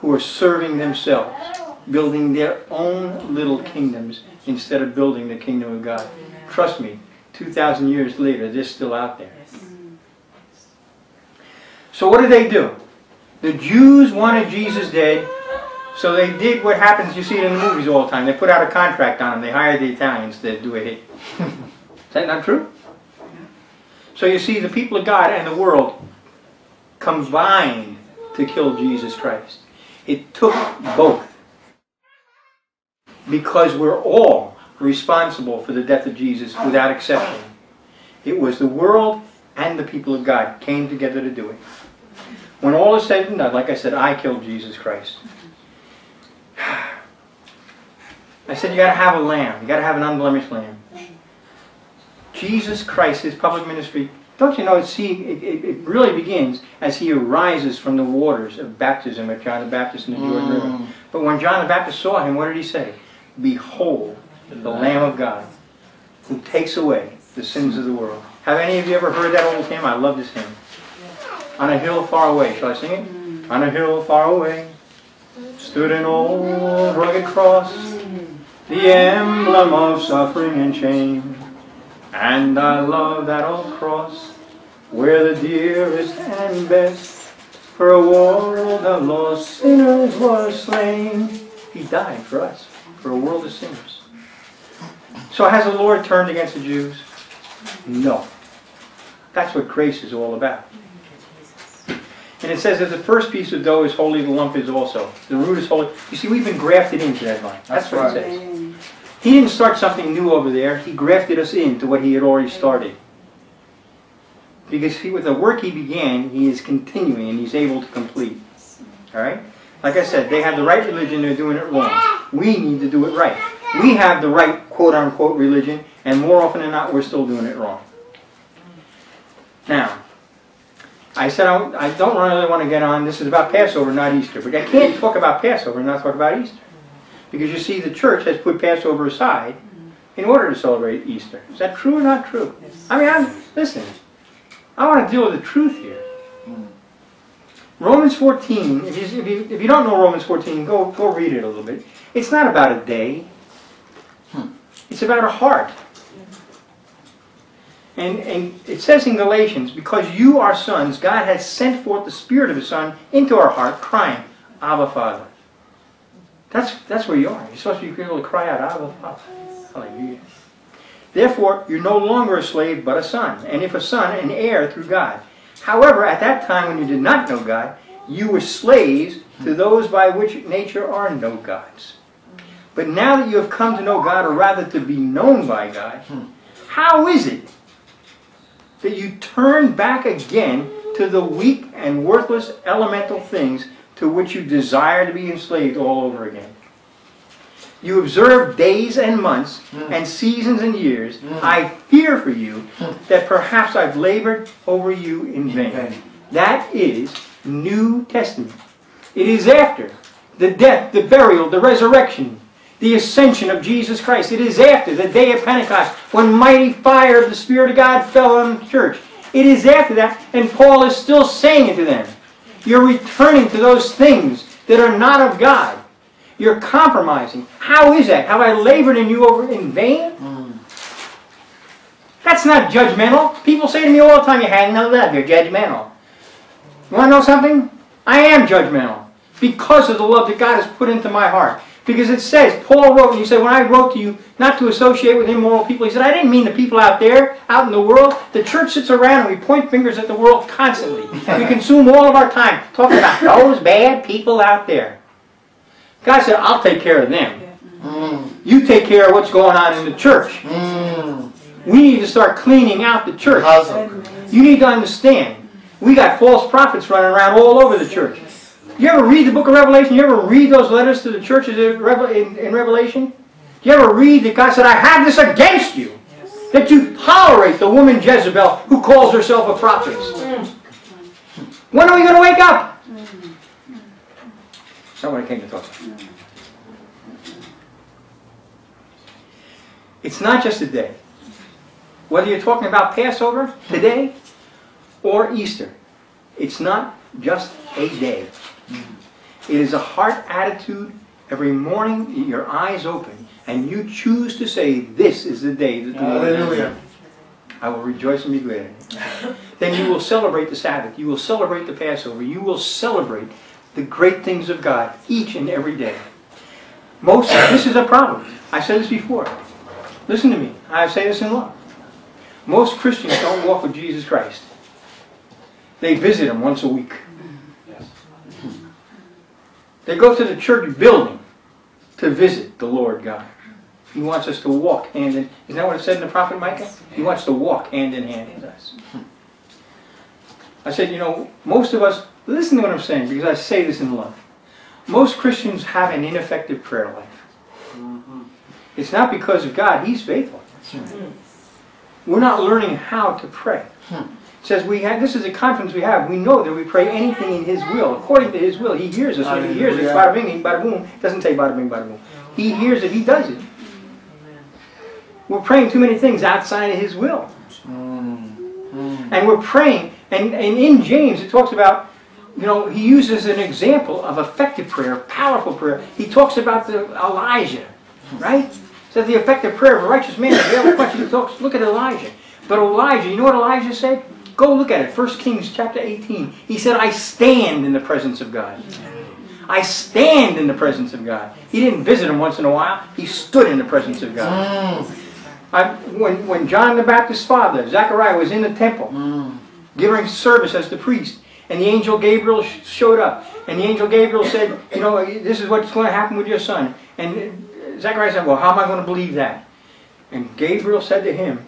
S1: who are serving themselves, building their own little kingdoms instead of building the kingdom of God. Trust me, 2,000 years later, they're still out there.
S5: Yes.
S1: So what did they do? The Jews wanted Jesus dead, so they did what happens, you see it in the movies all the time. They put out a contract on him. They hired the Italians to do a hit. (laughs) Is that not true? So you see, the people of God and the world combined to kill Jesus Christ. It took both. Because we're all responsible for the death of Jesus without exception. It was the world and the people of God came together to do it. When all is said and done, like I said, I killed Jesus Christ. (sighs) I said you got to have a lamb. You got to have an unblemished lamb. Jesus Christ, his public ministry, don't you know, it's, it, it, it really begins as he arises from the waters of baptism at John the Baptist in the Jordan River.
S4: Mm.
S1: But when John the Baptist saw him, what did he say? Behold, the Lamb of God, who takes away the sins of the world. Have any of you ever heard that old hymn? I love this hymn. On a hill far away. Shall I sing it? On a hill far away stood an old rugged cross, the emblem of suffering and shame. And I love that old cross, where the dearest and best for a world of lost sinners was slain. He died for us, for a world of sinners. So has the Lord turned against the Jews? No. That's what grace is all about. And it says that the first piece of dough is holy, the lump is also. The root is holy. You see, we've been grafted into that vine. That's,
S4: That's
S1: what
S4: right.
S1: it says. He didn't start something new over there. He grafted us into what he had already started. Because he, with the work he began, he is continuing and he's able to complete. All right? Like I said, they have the right religion, they're doing it wrong. We need to do it right. We have the right quote unquote religion, and more often than not, we're still doing it wrong. Now, I said I, I don't really want to get on, this is about Passover, not Easter. But I can't talk about Passover and not talk about Easter. Because you see, the church has put Passover aside in order to celebrate Easter. Is that true or not true? I mean, I'm, listen, I want to deal with the truth here. Romans 14, if you, if, you, if you don't know Romans 14, go, go read it a little bit. It's not about a day, hmm. it's about a heart. And, and it says in Galatians, because you are sons, God has sent forth the Spirit of His Son into our heart, crying, Abba, Father. That's, that's where you are. You're supposed to be able to cry out, Abba, Father. Hallelujah. Therefore, you're no longer a slave, but a son. And if a son, an heir through God. However, at that time when you did not know God, you were slaves to those by which nature are no gods. But now that you have come to know God, or rather to be known by God, how is it that you turn back again to the weak and worthless elemental things to which you desire to be enslaved all over again. You observe days and months hmm. and seasons and years. Hmm. I fear for you that perhaps I've labored over you in vain.
S4: vain.
S1: That is New Testament. It is after the death, the burial, the resurrection, the ascension of Jesus Christ. It is after the day of Pentecost when mighty fire of the Spirit of God fell on the church. It is after that, and Paul is still saying it to them. You're returning to those things that are not of God. You're compromising. How is that? Have I labored in you over in vain? Mm. That's not judgmental. People say to me all the time, you're have no love, you're judgmental. You want to know something? I am judgmental because of the love that God has put into my heart. Because it says, Paul wrote, and you say, when I wrote to you not to associate with immoral people, he said, I didn't mean the people out there, out in the world. The church sits around and we point fingers at the world constantly. we (laughs) consume all of our time talking about those bad people out there. God said, I'll take care of them.
S4: Mm.
S1: You take care of what's going on in the church.
S4: Mm.
S1: We need to start cleaning out the church. You need to understand, we got false prophets running around all over the church. You ever read the book of Revelation? You ever read those letters to the churches in Revel- in in Revelation? You ever read that God said, I have this against you? That you tolerate the woman Jezebel who calls herself a prophetess. When are we going to wake up? That's not what I came to talk. It's not just a day. Whether you're talking about Passover today or Easter, it's not just a day. It is a heart attitude every morning, your eyes open, and you choose to say, This is the day that the Lord has made. I will rejoice and be glad then you will celebrate the Sabbath. You will celebrate the Passover. You will celebrate the great things of God each and every day. Most, this is a problem. I said this before. Listen to me. I say this in love. Most Christians don't walk with Jesus Christ. They visit him once a week. They go to the church building to visit the Lord God. He wants us to walk hand in Isn't that what it said in the prophet Micah? He wants to walk hand in hand with us. I said, you know, most of us, listen to what I'm saying because I say this in love. Most Christians have an ineffective prayer life. It's not because of God, He's faithful. We're not learning how to pray. It says we have this is a confidence we have. We know that we pray anything in His will, according to His will. He hears us. When He hears us, bada bing, bada boom. It doesn't say bada bing, bada boom. He hears it. He does it. We're praying too many things outside of His will.
S4: Mm. Mm.
S1: And we're praying, and, and in James it talks about, you know, he uses an example of effective prayer, powerful prayer. He talks about the Elijah, right? Says the effective prayer of a righteous man. If you have a question, he talks, look at Elijah. But Elijah, you know what Elijah said? Go look at it. 1 Kings chapter 18. He said, I stand in the presence of God. I stand in the presence of God. He didn't visit him once in a while. He stood in the presence of God.
S4: Mm.
S1: I, when, when John the Baptist's father, Zechariah, was in the temple,
S4: Mm.
S1: giving service as the priest. And the angel Gabriel showed up. And the angel Gabriel said, You know, this is what's going to happen with your son. And uh, Zechariah said, Well, how am I going to believe that? And Gabriel said to him,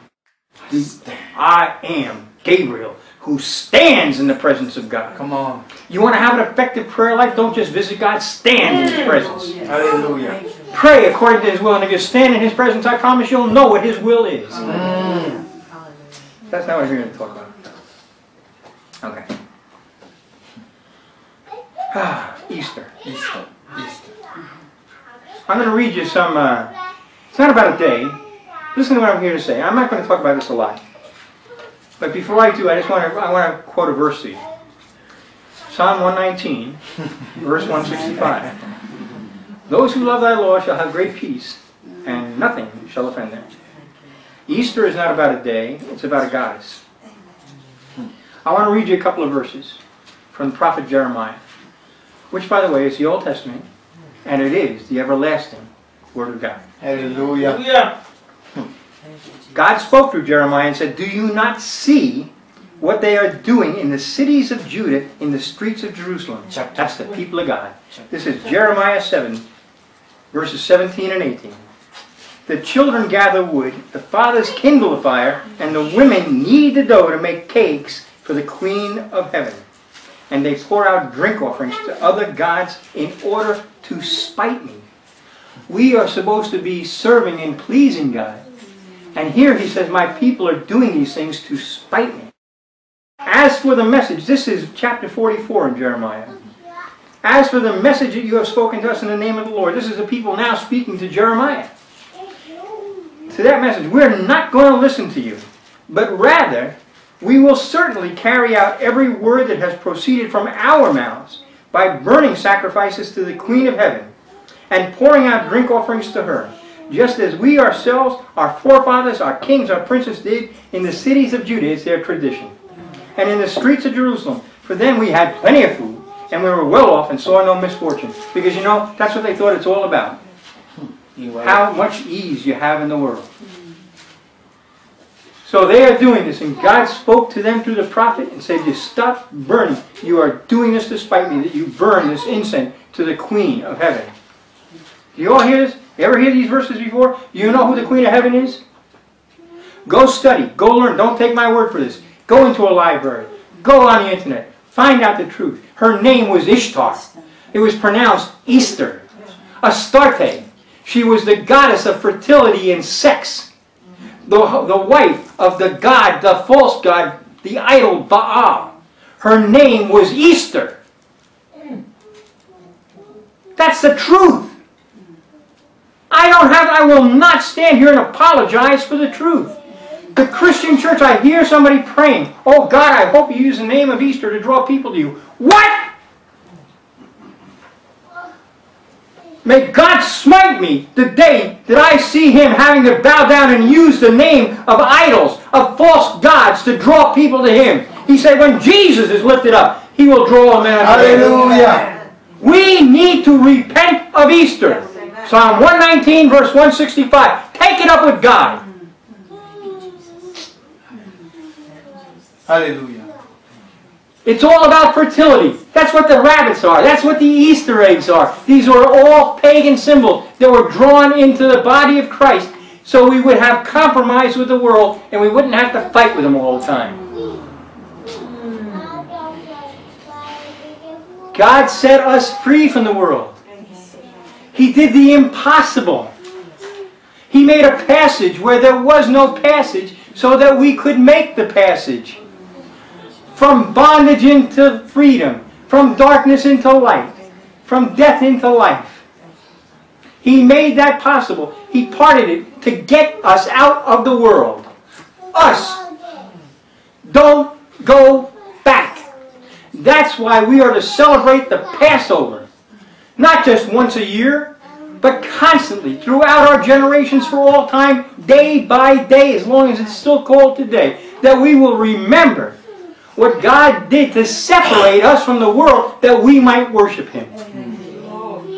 S1: I am Gabriel, who stands in the presence of God.
S4: Come on.
S1: You want to have an effective prayer life? Don't just visit God, stand in His presence.
S4: Hallelujah.
S1: Pray according to His will. And if you stand in His presence, I promise you'll know what His will is.
S4: Mm.
S1: That's not what I'm here to talk about. Okay. Ah, Easter.
S4: Easter. Easter.
S1: I'm going to read you some. Uh, it's not about a day. Listen to what I'm here to say. I'm not going to talk about this a lot. But before I do, I just want to. I want to quote a verse to you. Psalm 119, (laughs) verse 165. Those who love Thy law shall have great peace, and nothing shall offend them. Easter is not about a day; it's about a goddess. I want to read you a couple of verses from the prophet Jeremiah, which, by the way, is the Old Testament, and it is the everlasting Word of God.
S4: Hallelujah. Hmm.
S1: God spoke through Jeremiah and said, Do you not see what they are doing in the cities of Judah, in the streets of Jerusalem? That's the people of God. This is Jeremiah 7, verses 17 and 18. The children gather wood, the fathers kindle a fire, and the women knead the dough to make cakes for the Queen of Heaven. And they pour out drink offerings to other gods in order to spite me. We are supposed to be serving and pleasing God. And here he says, My people are doing these things to spite me. As for the message, this is chapter 44 in Jeremiah. As for the message that you have spoken to us in the name of the Lord, this is the people now speaking to Jeremiah. To that message, we're not going to listen to you, but rather, we will certainly carry out every word that has proceeded from our mouths by burning sacrifices to the Queen of Heaven and pouring out drink offerings to her, just as we ourselves, our forefathers, our kings, our princes did in the cities of Judah. It's their tradition. And in the streets of Jerusalem. For then we had plenty of food, and we were well off and saw no misfortune. Because you know, that's what they thought it's all about. How much ease you have in the world. So they are doing this, and God spoke to them through the prophet and said, You stop burning. You are doing this to spite me, that you burn this incense to the Queen of Heaven. Do you all hear this? Ever hear these verses before? You know who the Queen of Heaven is? Go study. Go learn. Don't take my word for this. Go into a library. Go on the internet. Find out the truth. Her name was Ishtar. It was pronounced Easter. Astarte. She was the goddess of fertility and sex. The, the wife of the god, the false god, the idol Baal. Her name was Easter. That's the truth. I don't have, I will not stand here and apologize for the truth. The Christian church, I hear somebody praying, Oh God, I hope you use the name of Easter to draw people to you. What? May God smite me the day that I see him having to bow down and use the name of idols, of false gods to draw people to him. He said, when Jesus is lifted up, he will draw a man.
S4: Hallelujah.
S1: We need to repent of Easter. Psalm 119, verse 165. Take it up with God.
S4: Hallelujah.
S1: It's all about fertility. That's what the rabbits are. That's what the Easter eggs are. These are all pagan symbols that were drawn into the body of Christ so we would have compromise with the world and we wouldn't have to fight with them all the time. God set us free from the world. He did the impossible. He made a passage where there was no passage so that we could make the passage. From bondage into freedom, from darkness into light, from death into life. He made that possible. He parted it to get us out of the world. Us. Don't go back. That's why we are to celebrate the Passover. Not just once a year, but constantly throughout our generations for all time, day by day, as long as it's still called today, that we will remember what God did to separate us from the world that we might worship Him.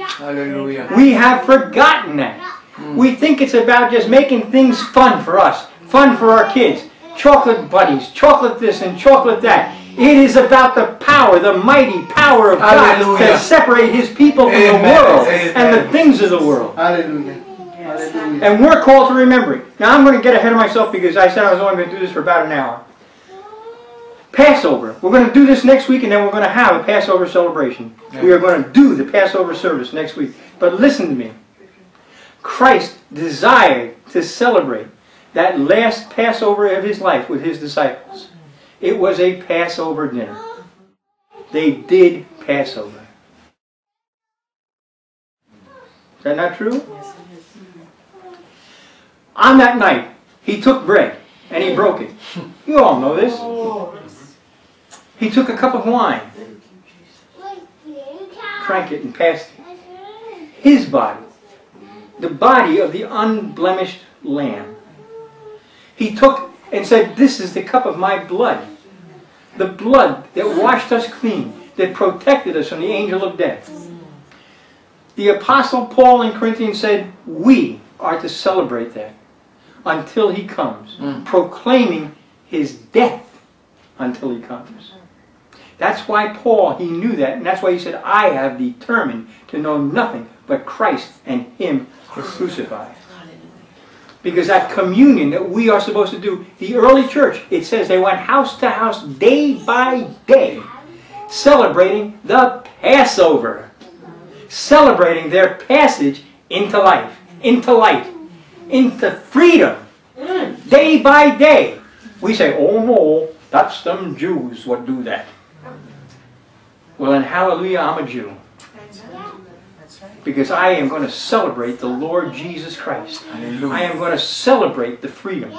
S4: Hallelujah.
S1: We have forgotten that. Hmm. We think it's about just making things fun for us, fun for our kids. Chocolate buddies, chocolate this and chocolate that. It is about the power, the mighty power of God
S4: Hallelujah.
S1: to separate His people from
S4: Amen.
S1: the world
S4: Amen.
S1: and the things of the world.
S4: Hallelujah. Hallelujah.
S1: And we're called to remember it. Now I'm going to get ahead of myself because I said I was only going to do this for about an hour. Passover. We're going to do this next week and then we're going to have a Passover celebration. We are going to do the Passover service next week. But listen to me. Christ desired to celebrate that last Passover of his life with his disciples. It was a Passover dinner. They did Passover. Is that not true?
S5: Yes, it is.
S1: On that night, he took bread and he broke it. You all know this. Oh. He took a cup of wine, drank it, and passed it. His body, the body of the unblemished lamb. He took and said, This is the cup of my blood. The blood that washed us clean, that protected us from the angel of death. The Apostle Paul in Corinthians said, We are to celebrate that until he comes,
S4: Mm.
S1: proclaiming his death until he comes. That's why Paul, he knew that, and that's why he said, I have determined to know nothing but Christ and him crucified. Because that communion that we are supposed to do, the early church, it says they went house to house day by day, celebrating the Passover, celebrating their passage into life, into light, into freedom, day by day. We say, oh no, that's them Jews what do that. Well, then, hallelujah, I'm a Jew. Because I am going to celebrate the Lord Jesus Christ. I am going to celebrate the freedom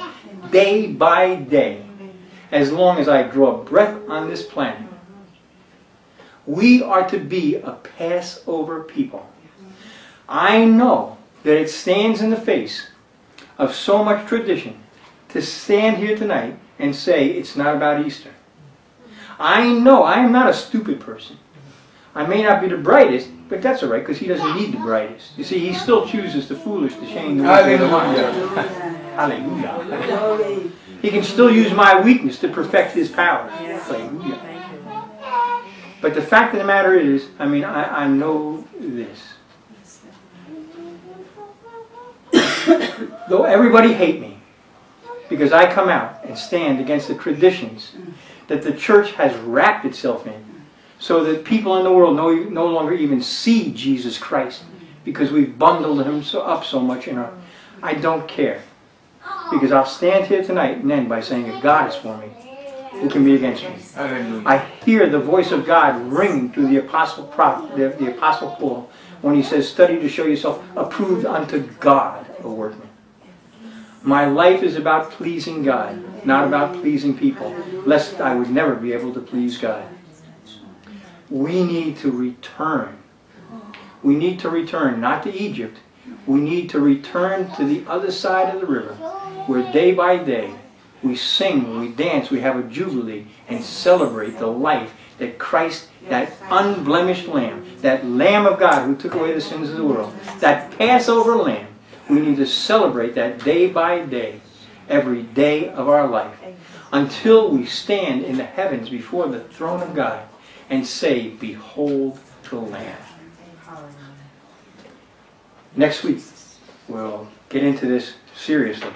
S1: day by day as long as I draw breath on this planet. We are to be a Passover people. I know that it stands in the face of so much tradition to stand here tonight and say it's not about Easter. I know I am not a stupid person. I may not be the brightest, but that's all right because he doesn't need the brightest. You see, he still chooses the foolish to shame the weak the.
S4: Hallelujah.
S1: Hallelujah. He can still use my weakness to perfect his power. Hallelujah. But the fact of the matter is, I mean, I, I know this. (coughs) Though everybody hate me, because I come out and stand against the traditions that the church has wrapped itself in, so that people in the world no, no longer even see Jesus Christ, because we've bundled him so, up so much in our. I don't care, because I'll stand here tonight and end by saying, if God is for me, who can be against me? I hear the voice of God ring through the apostle prophet, the, the apostle Paul when he says, "Study to show yourself approved unto God, a workman." My life is about pleasing God, not about pleasing people, lest I would never be able to please God. We need to return. We need to return, not to Egypt. We need to return to the other side of the river, where day by day we sing, we dance, we have a jubilee, and celebrate the life that Christ, that unblemished Lamb, that Lamb of God who took away the sins of the world, that Passover Lamb, we need to celebrate that day by day, every day of our life, until we stand in the heavens before the throne of God and say, Behold the Lamb. Next week, we'll get into this seriously.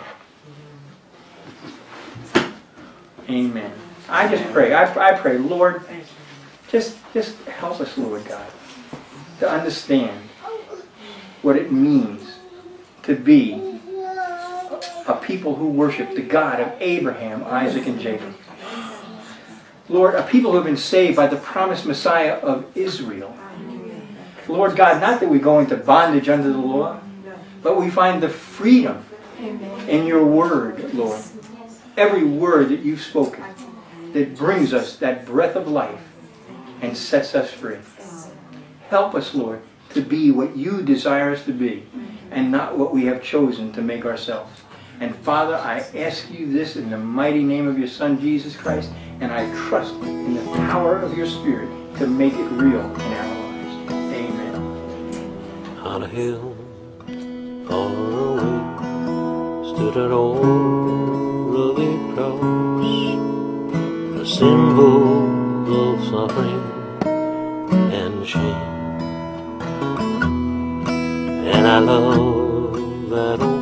S1: Amen. I just pray, I, I pray, Lord, just, just help us, Lord God, to understand what it means to be a people who worship the God of Abraham, Isaac, and Jacob. Lord, a people who have been saved by the promised Messiah of Israel. Lord God, not that we go into bondage under the law, but we find the freedom in your word, Lord. Every word that you've spoken that brings us that breath of life and sets us free. Help us, Lord, to be what you desire us to be and not what we have chosen to make ourselves. And Father, I ask you this in the mighty name of your Son, Jesus Christ, and I trust in the power of your Spirit to make it real in our lives. Amen.
S6: On a hill far away stood an old rugged cross, a symbol of suffering and shame. And I love